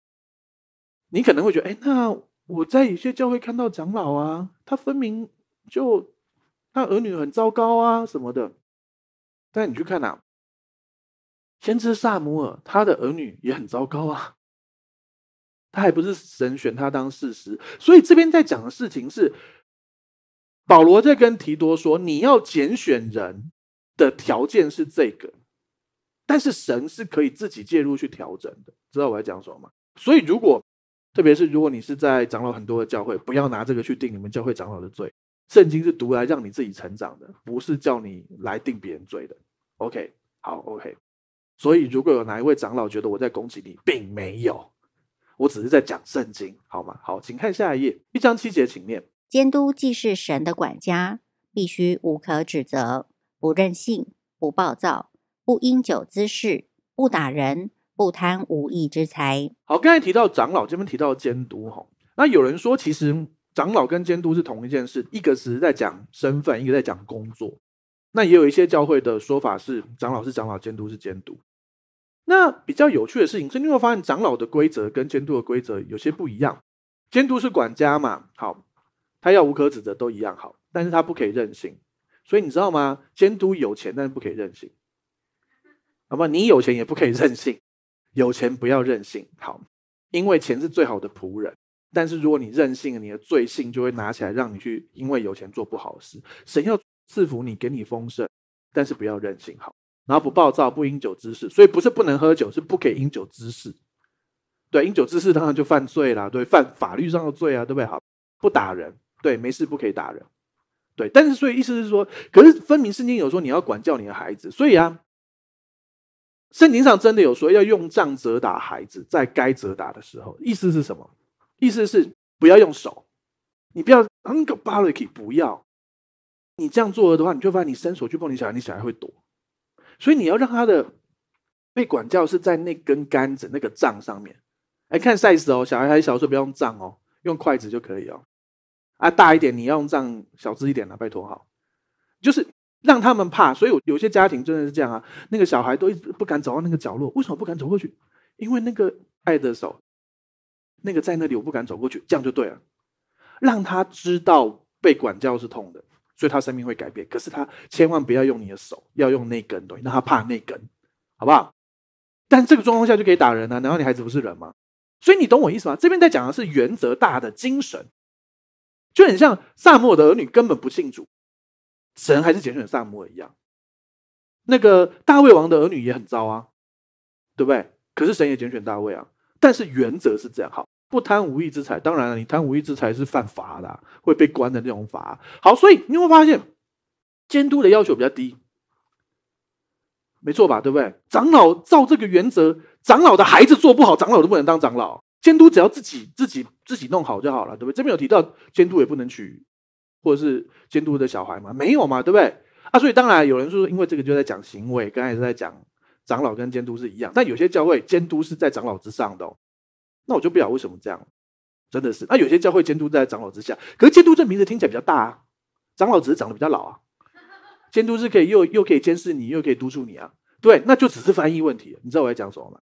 你可能会觉得，哎，那我在有些教会看到长老啊，他分明就他儿女很糟糕啊什么的。但你去看呐，先知萨姆尔，他的儿女也很糟糕啊。他还不是神选他当事实，所以这边在讲的事情是，保罗在跟提多说，你要拣选人的条件是这个，但是神是可以自己介入去调整的，知道我在讲什么吗？所以如果，特别是如果你是在长老很多的教会，不要拿这个去定你们教会长老的罪。圣经是读来让你自己成长的，不是叫你来定别人罪的。OK，好，OK。所以如果有哪一位长老觉得我在攻击你，并没有，我只是在讲圣经，好吗？好，请看下一页，一章七节，请念：监督既是神的管家，必须无可指责，不任性，不暴躁，不因酒滋事，不打人，不贪无义之财。好，刚才提到长老，这边提到监督，哈，那有人说其实。长老跟监督是同一件事，一个是在讲身份，一个在讲工作。那也有一些教会的说法是，长老是长老，监督是监督。那比较有趣的事情是，你会发现长老的规则跟监督的规则有些不一样。监督是管家嘛，好，他要无可指责都一样好，但是他不可以任性。所以你知道吗？监督有钱，但是不可以任性。好吧，你有钱也不可以任性，有钱不要任性。好，因为钱是最好的仆人。但是如果你任性，你的罪性就会拿起来让你去，因为有钱做不好事。神要赐福你，给你丰盛，但是不要任性好，然后不暴躁，不饮酒滋事。所以不是不能喝酒，是不可以饮酒滋事。对，饮酒滋事当然就犯罪了，对，犯法律上的罪啊，对不对？好，不打人，对，没事不可以打人，对。但是所以意思是说，可是分明圣经有说你要管教你的孩子，所以啊，圣经上真的有说要用杖责打孩子，在该责打的时候，意思是什么？意思是不要用手，你不要那个巴雷克，不要。你这样做的话，你就发现你伸手去碰你小孩，你小孩会躲。所以你要让他的被管教是在那根杆子、那个杖上面。哎，看 size 哦，小孩还小时候不要用杖哦，用筷子就可以哦。啊，大一点你要用杖，小只一点的，拜托好。就是让他们怕，所以有些家庭真的是这样啊。那个小孩都一直不敢走到那个角落，为什么不敢走过去？因为那个爱的手。那个在那里，我不敢走过去，这样就对了。让他知道被管教是痛的，所以他生命会改变。可是他千万不要用你的手，要用那根东西，让他怕那根，好不好？但这个状况下就可以打人了，难道你孩子不是人吗？所以你懂我意思吗？这边在讲的是原则大的精神，就很像萨摩的儿女根本不信主，神还是拣选萨摩尔一样。那个大卫王的儿女也很糟啊，对不对？可是神也拣选大卫啊。但是原则是这样，好，不贪无义之财。当然了，你贪无义之财是犯法的，会被关的那种法。好，所以你会发现监督的要求比较低，没错吧？对不对？长老照这个原则，长老的孩子做不好，长老都不能当长老。监督只要自己自己自己弄好就好了，对不对？这边有提到监督也不能娶，或者是监督的小孩嘛？没有嘛？对不对？啊，所以当然有人说，因为这个就在讲行为，刚才是在讲。长老跟监督是一样，但有些教会监督是在长老之上的，那我就不晓得为什么这样，真的是。那有些教会监督在长老之下，可是监督这名字听起来比较大啊，长老只是长得比较老啊，监督是可以又又可以监视你，又可以督促你啊，对，那就只是翻译问题，你知道我在讲什么吗？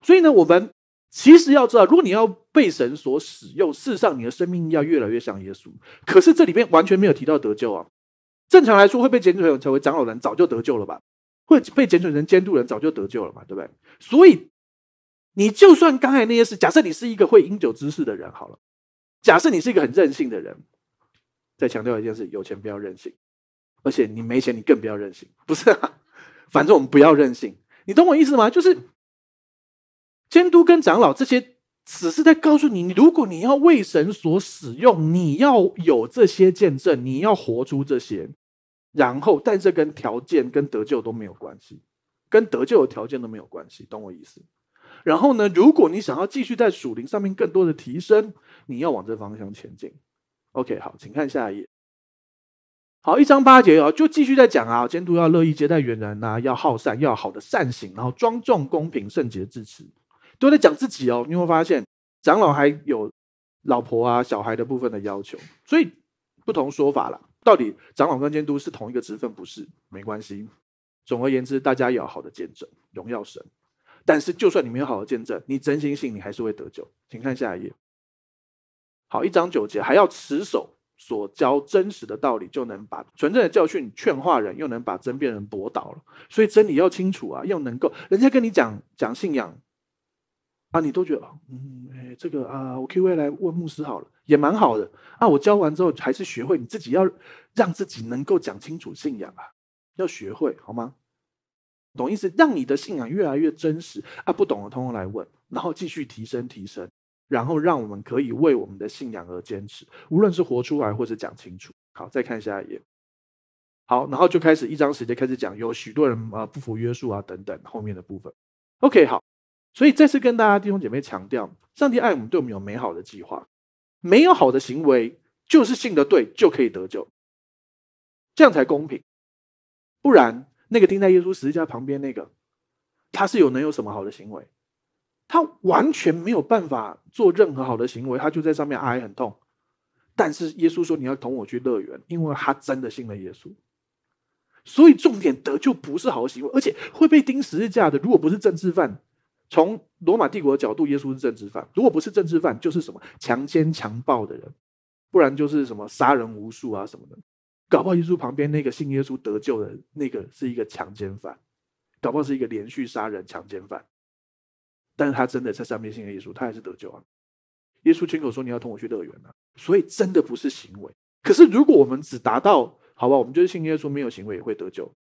所以呢，我们其实要知道，如果你要被神所使用，事实上你的生命要越来越像耶稣。可是这里面完全没有提到得救啊，正常来说会被监督成为长老人，早就得救了吧？会被拣选成监督人，早就得救了嘛，对不对？所以你就算刚才那些事，假设你是一个会饮酒滋事的人，好了，假设你是一个很任性的人，再强调一件事：有钱不要任性，而且你没钱，你更不要任性。不是啊，反正我们不要任性，你懂我意思吗？就是监督跟长老这些，只是在告诉你，如果你要为神所使用，你要有这些见证，你要活出这些。然后，但这跟条件跟得救都没有关系，跟得救的条件都没有关系，懂我意思？然后呢，如果你想要继续在属灵上面更多的提升，你要往这方向前进。OK，好，请看下一页。好，一章八节啊，就继续在讲啊，监督要乐意接待远人呐，要好善，要好的善行，然后庄重、公平、圣洁、自持，都在讲自己哦。你会发现，长老还有老婆啊、小孩的部分的要求，所以不同说法了。到底长老跟监督是同一个职分？不是，没关系。总而言之，大家要好的见证，荣耀神。但是，就算你没有好的见证，你真心信，你还是会得救。请看下一页。好，一章九节，还要持守。所教真实的道理，就能把纯正的教训劝化人，又能把争辩人驳倒了。所以真理要清楚啊，要能够人家跟你讲讲信仰啊，你都觉得嗯，哎，这个啊，我可以未来问牧师好了，也蛮好的啊。我教完之后还是学会，你自己要让自己能够讲清楚信仰啊，要学会好吗？懂意思？让你的信仰越来越真实啊。不懂的通通来问，然后继续提升提升。然后让我们可以为我们的信仰而坚持，无论是活出来或者讲清楚。好，再看下一页。好，然后就开始一章时间开始讲，有许多人啊不服约束啊等等后面的部分。OK，好，所以再次跟大家弟兄姐妹强调，上帝爱我们，对我们有美好的计划。没有好的行为，就是信的对就可以得救，这样才公平。不然，那个钉在耶稣十字架旁边那个，他是有能有什么好的行为？他完全没有办法做任何好的行为，他就在上面哀很痛。但是耶稣说：“你要同我去乐园，因为他真的信了耶稣。”所以重点得救不是好行为，而且会被钉十字架的。如果不是政治犯，从罗马帝国的角度，耶稣是政治犯；如果不是政治犯，就是什么强奸强暴的人，不然就是什么杀人无数啊什么的。搞不好耶稣旁边那个信耶稣得救的那个是一个强奸犯，搞不好是一个连续杀人强奸犯。但是他真的在上面信耶稣，他还是得救啊！耶稣亲口说：“你要同我去乐园啊！”所以真的不是行为。可是如果我们只达到，好吧，我们就是信耶稣，没有行为也会得救，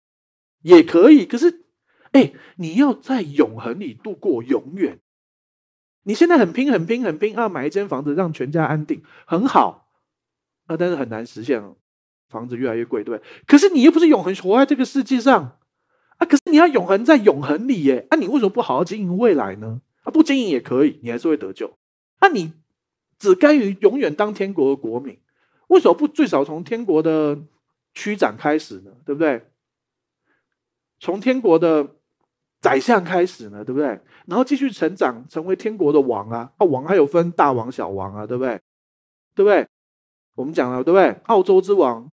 也可以。可是，哎，你要在永恒里度过永远。你现在很拼，很拼，很拼啊！买一间房子让全家安定，很好啊！但是很难实现，房子越来越贵，对不对？可是你又不是永恒活在这个世界上。啊！可是你要永恒在永恒里耶，啊，你为什么不好好经营未来呢？啊，不经营也可以，你还是会得救。那你只甘于永远当天国的国民，为什么不最少从天国的区长开始呢？对不对？从天国的宰相开始呢？对不对？然后继续成长，成为天国的王啊！啊，王还有分大王、小王啊，对不对？对不对？我们讲了，对不对？澳洲之王、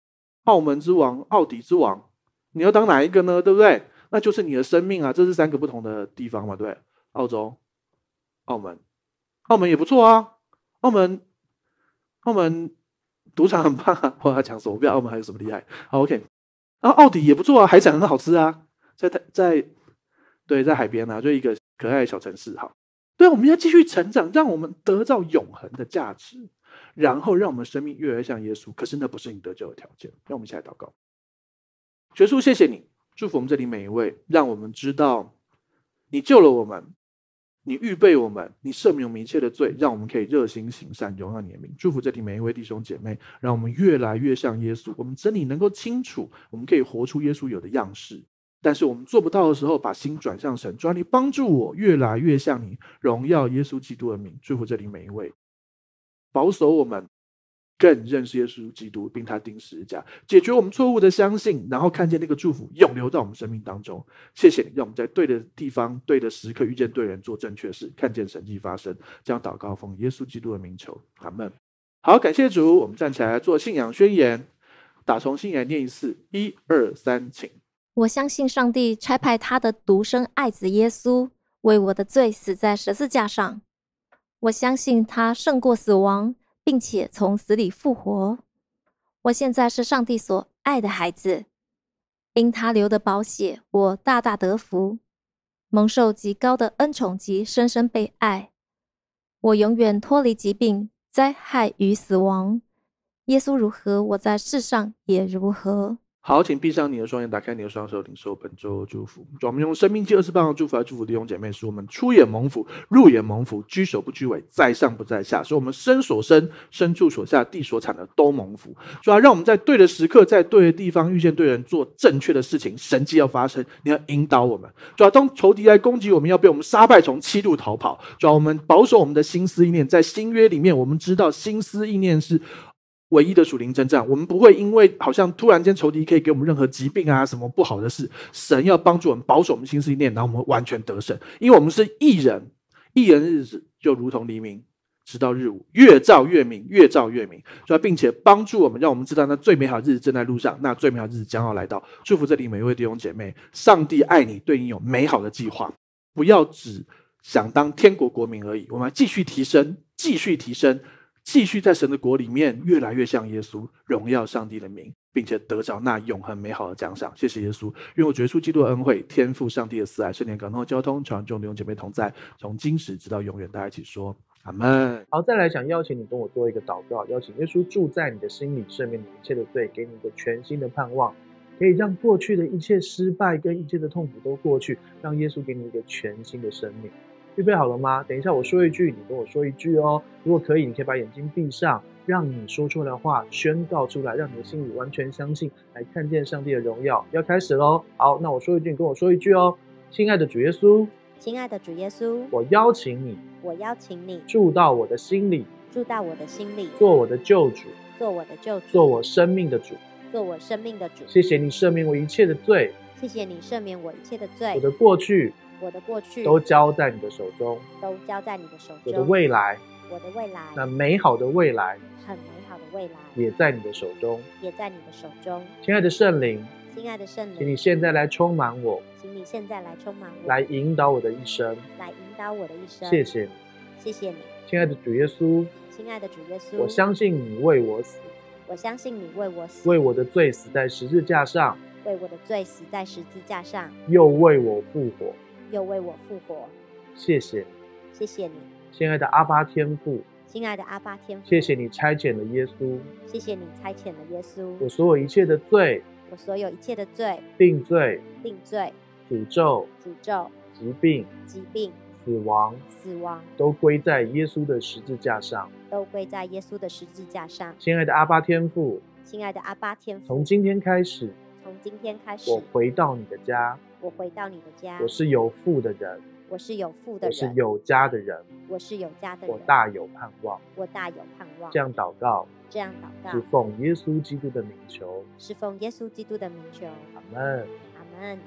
澳门之王、奥迪之王，你要当哪一个呢？对不对？那就是你的生命啊！这是三个不同的地方嘛，对澳洲、澳门，澳门也不错啊。澳门，澳门赌场很棒啊！<laughs> 我要讲什么？我不知道澳门还有什么厉害。好，OK。然后奥迪也不错啊，海产很好吃啊，在在对在海边啊，就一个可爱的小城市。哈，对，我们要继续成长，让我们得到永恒的价值，然后让我们生命越来越像耶稣。可是那不是你得救的条件。让我们一起来祷告，学叔，谢谢你。祝福我们这里每一位，让我们知道你救了我们，你预备我们，你赦免我们一切的罪，让我们可以热心行善，荣耀你的名。祝福这里每一位弟兄姐妹，让我们越来越像耶稣。我们真理能够清楚，我们可以活出耶稣有的样式。但是我们做不到的时候，把心转向神，主你帮助我越来越像你，荣耀耶稣基督的名。祝福这里每一位，保守我们。更认识耶稣基督，并他钉十字架，解决我们错误的相信，然后看见那个祝福永留在我们生命当中。谢谢，让我们在对的地方、对的时刻遇见对人，做正确事，看见神迹发生。这样祷告，奉耶稣基督的名求，阿门。好，感谢主，我们站起来做信仰宣言，打从心眼念一次，一二三，请。我相信上帝差派他的独生爱子耶稣为我的罪死在十字架上。我相信他胜过死亡。并且从死里复活。我现在是上帝所爱的孩子，因他流的宝血，我大大得福，蒙受极高的恩宠及深深被爱。我永远脱离疾病、灾害与死亡。耶稣如何，我在世上也如何。好，请闭上你的双眼，打开你的双手，领受本周祝福。我们用生命记二十八号祝福来祝福弟兄姐妹，使我们出眼蒙福，入眼蒙福，居首不居尾，在上不在下，使我们身所生、身处所下、地所产的都蒙福。主要让我们在对的时刻，在对的地方遇见对人，做正确的事情，神迹要发生。你要引导我们。主要当仇敌来攻击我们，要被我们杀败，从七路逃跑。主要我们保守我们的心思意念，在新约里面，我们知道心思意念是。唯一的属灵征战。我们不会因为好像突然间仇敌可以给我们任何疾病啊什么不好的事，神要帮助我们保守我们心思意念，然后我们完全得胜，因为我们是艺人，艺人日子就如同黎明。直到日午，越照越明，越照越明，所以并且帮助我们，让我们知道那最美好的日子正在路上，那最美好的日子将要来到。祝福这里每一位弟兄姐妹，上帝爱你，对你有美好的计划。不要只想当天国国民而已，我们要继续提升，继续提升，继续在神的国里面越来越像耶稣，荣耀上帝的名，并且得着那永恒美好的奖赏。谢谢耶稣，愿我绝出基督的恩惠，天赋上帝的慈爱，圣灵感动的交通，常众弟兄姐妹同在，从今时直到永远。大家一起说。阿门。好，再来想邀请你跟我做一个祷告，邀请耶稣住在你的心里，赦免你一切的罪，给你一个全新的盼望，可以让过去的一切失败跟一切的痛苦都过去，让耶稣给你一个全新的生命。预备好了吗？等一下我说一句，你跟我说一句哦。如果可以，你可以把眼睛闭上，让你说出来的话宣告出来，让你的心里完全相信，来看见上帝的荣耀。要开始喽！好，那我说一句，你跟我说一句哦。亲爱的主耶稣。亲爱的主耶稣，我邀请你，我邀请你住到我的心里，住到我的心里，做我的救主，做我的救主，做我生命的主，做我生命的主。谢谢你赦免我一切的罪，谢谢你赦免我一切的罪。我的过去，我的过去都交在你的手中，都交在你的手中。我的未来，我的未来，那美好的未来，很美好的未来，也在你的手中，也在你的手中。亲爱的圣灵。亲爱的圣灵，请你现在来充满我，请你现在来充满我，来引导我的一生，来引导我的一生。谢谢你，谢谢你，亲爱的主耶稣，亲爱的主耶稣，我相信你为我死，我相信你为我死，为我的罪死在十字架上，为我的罪死在十字架上，又为我复活，又为我复活。谢谢，谢谢你，亲爱的阿巴天父，亲爱的阿巴天父，谢谢你差遣了耶稣，谢谢你差遣了耶稣，我所有一切的罪。我所有一切的罪、定罪、定罪、诅咒、诅咒、疾病、疾病、死亡、死亡，都归在耶稣的十字架上，都归在耶稣的十字架上。亲爱的阿巴天父，亲爱的阿巴天父，从今天开始，从今天开始，我回到你的家，我回到你的家，我是有父的人。我是有父的人，我是有家的人，我是有家的人，我大有盼望，我大有盼望。这样祷告，这样祷告，是奉耶稣基督的名求，是奉耶稣基督的名求。阿门，阿门。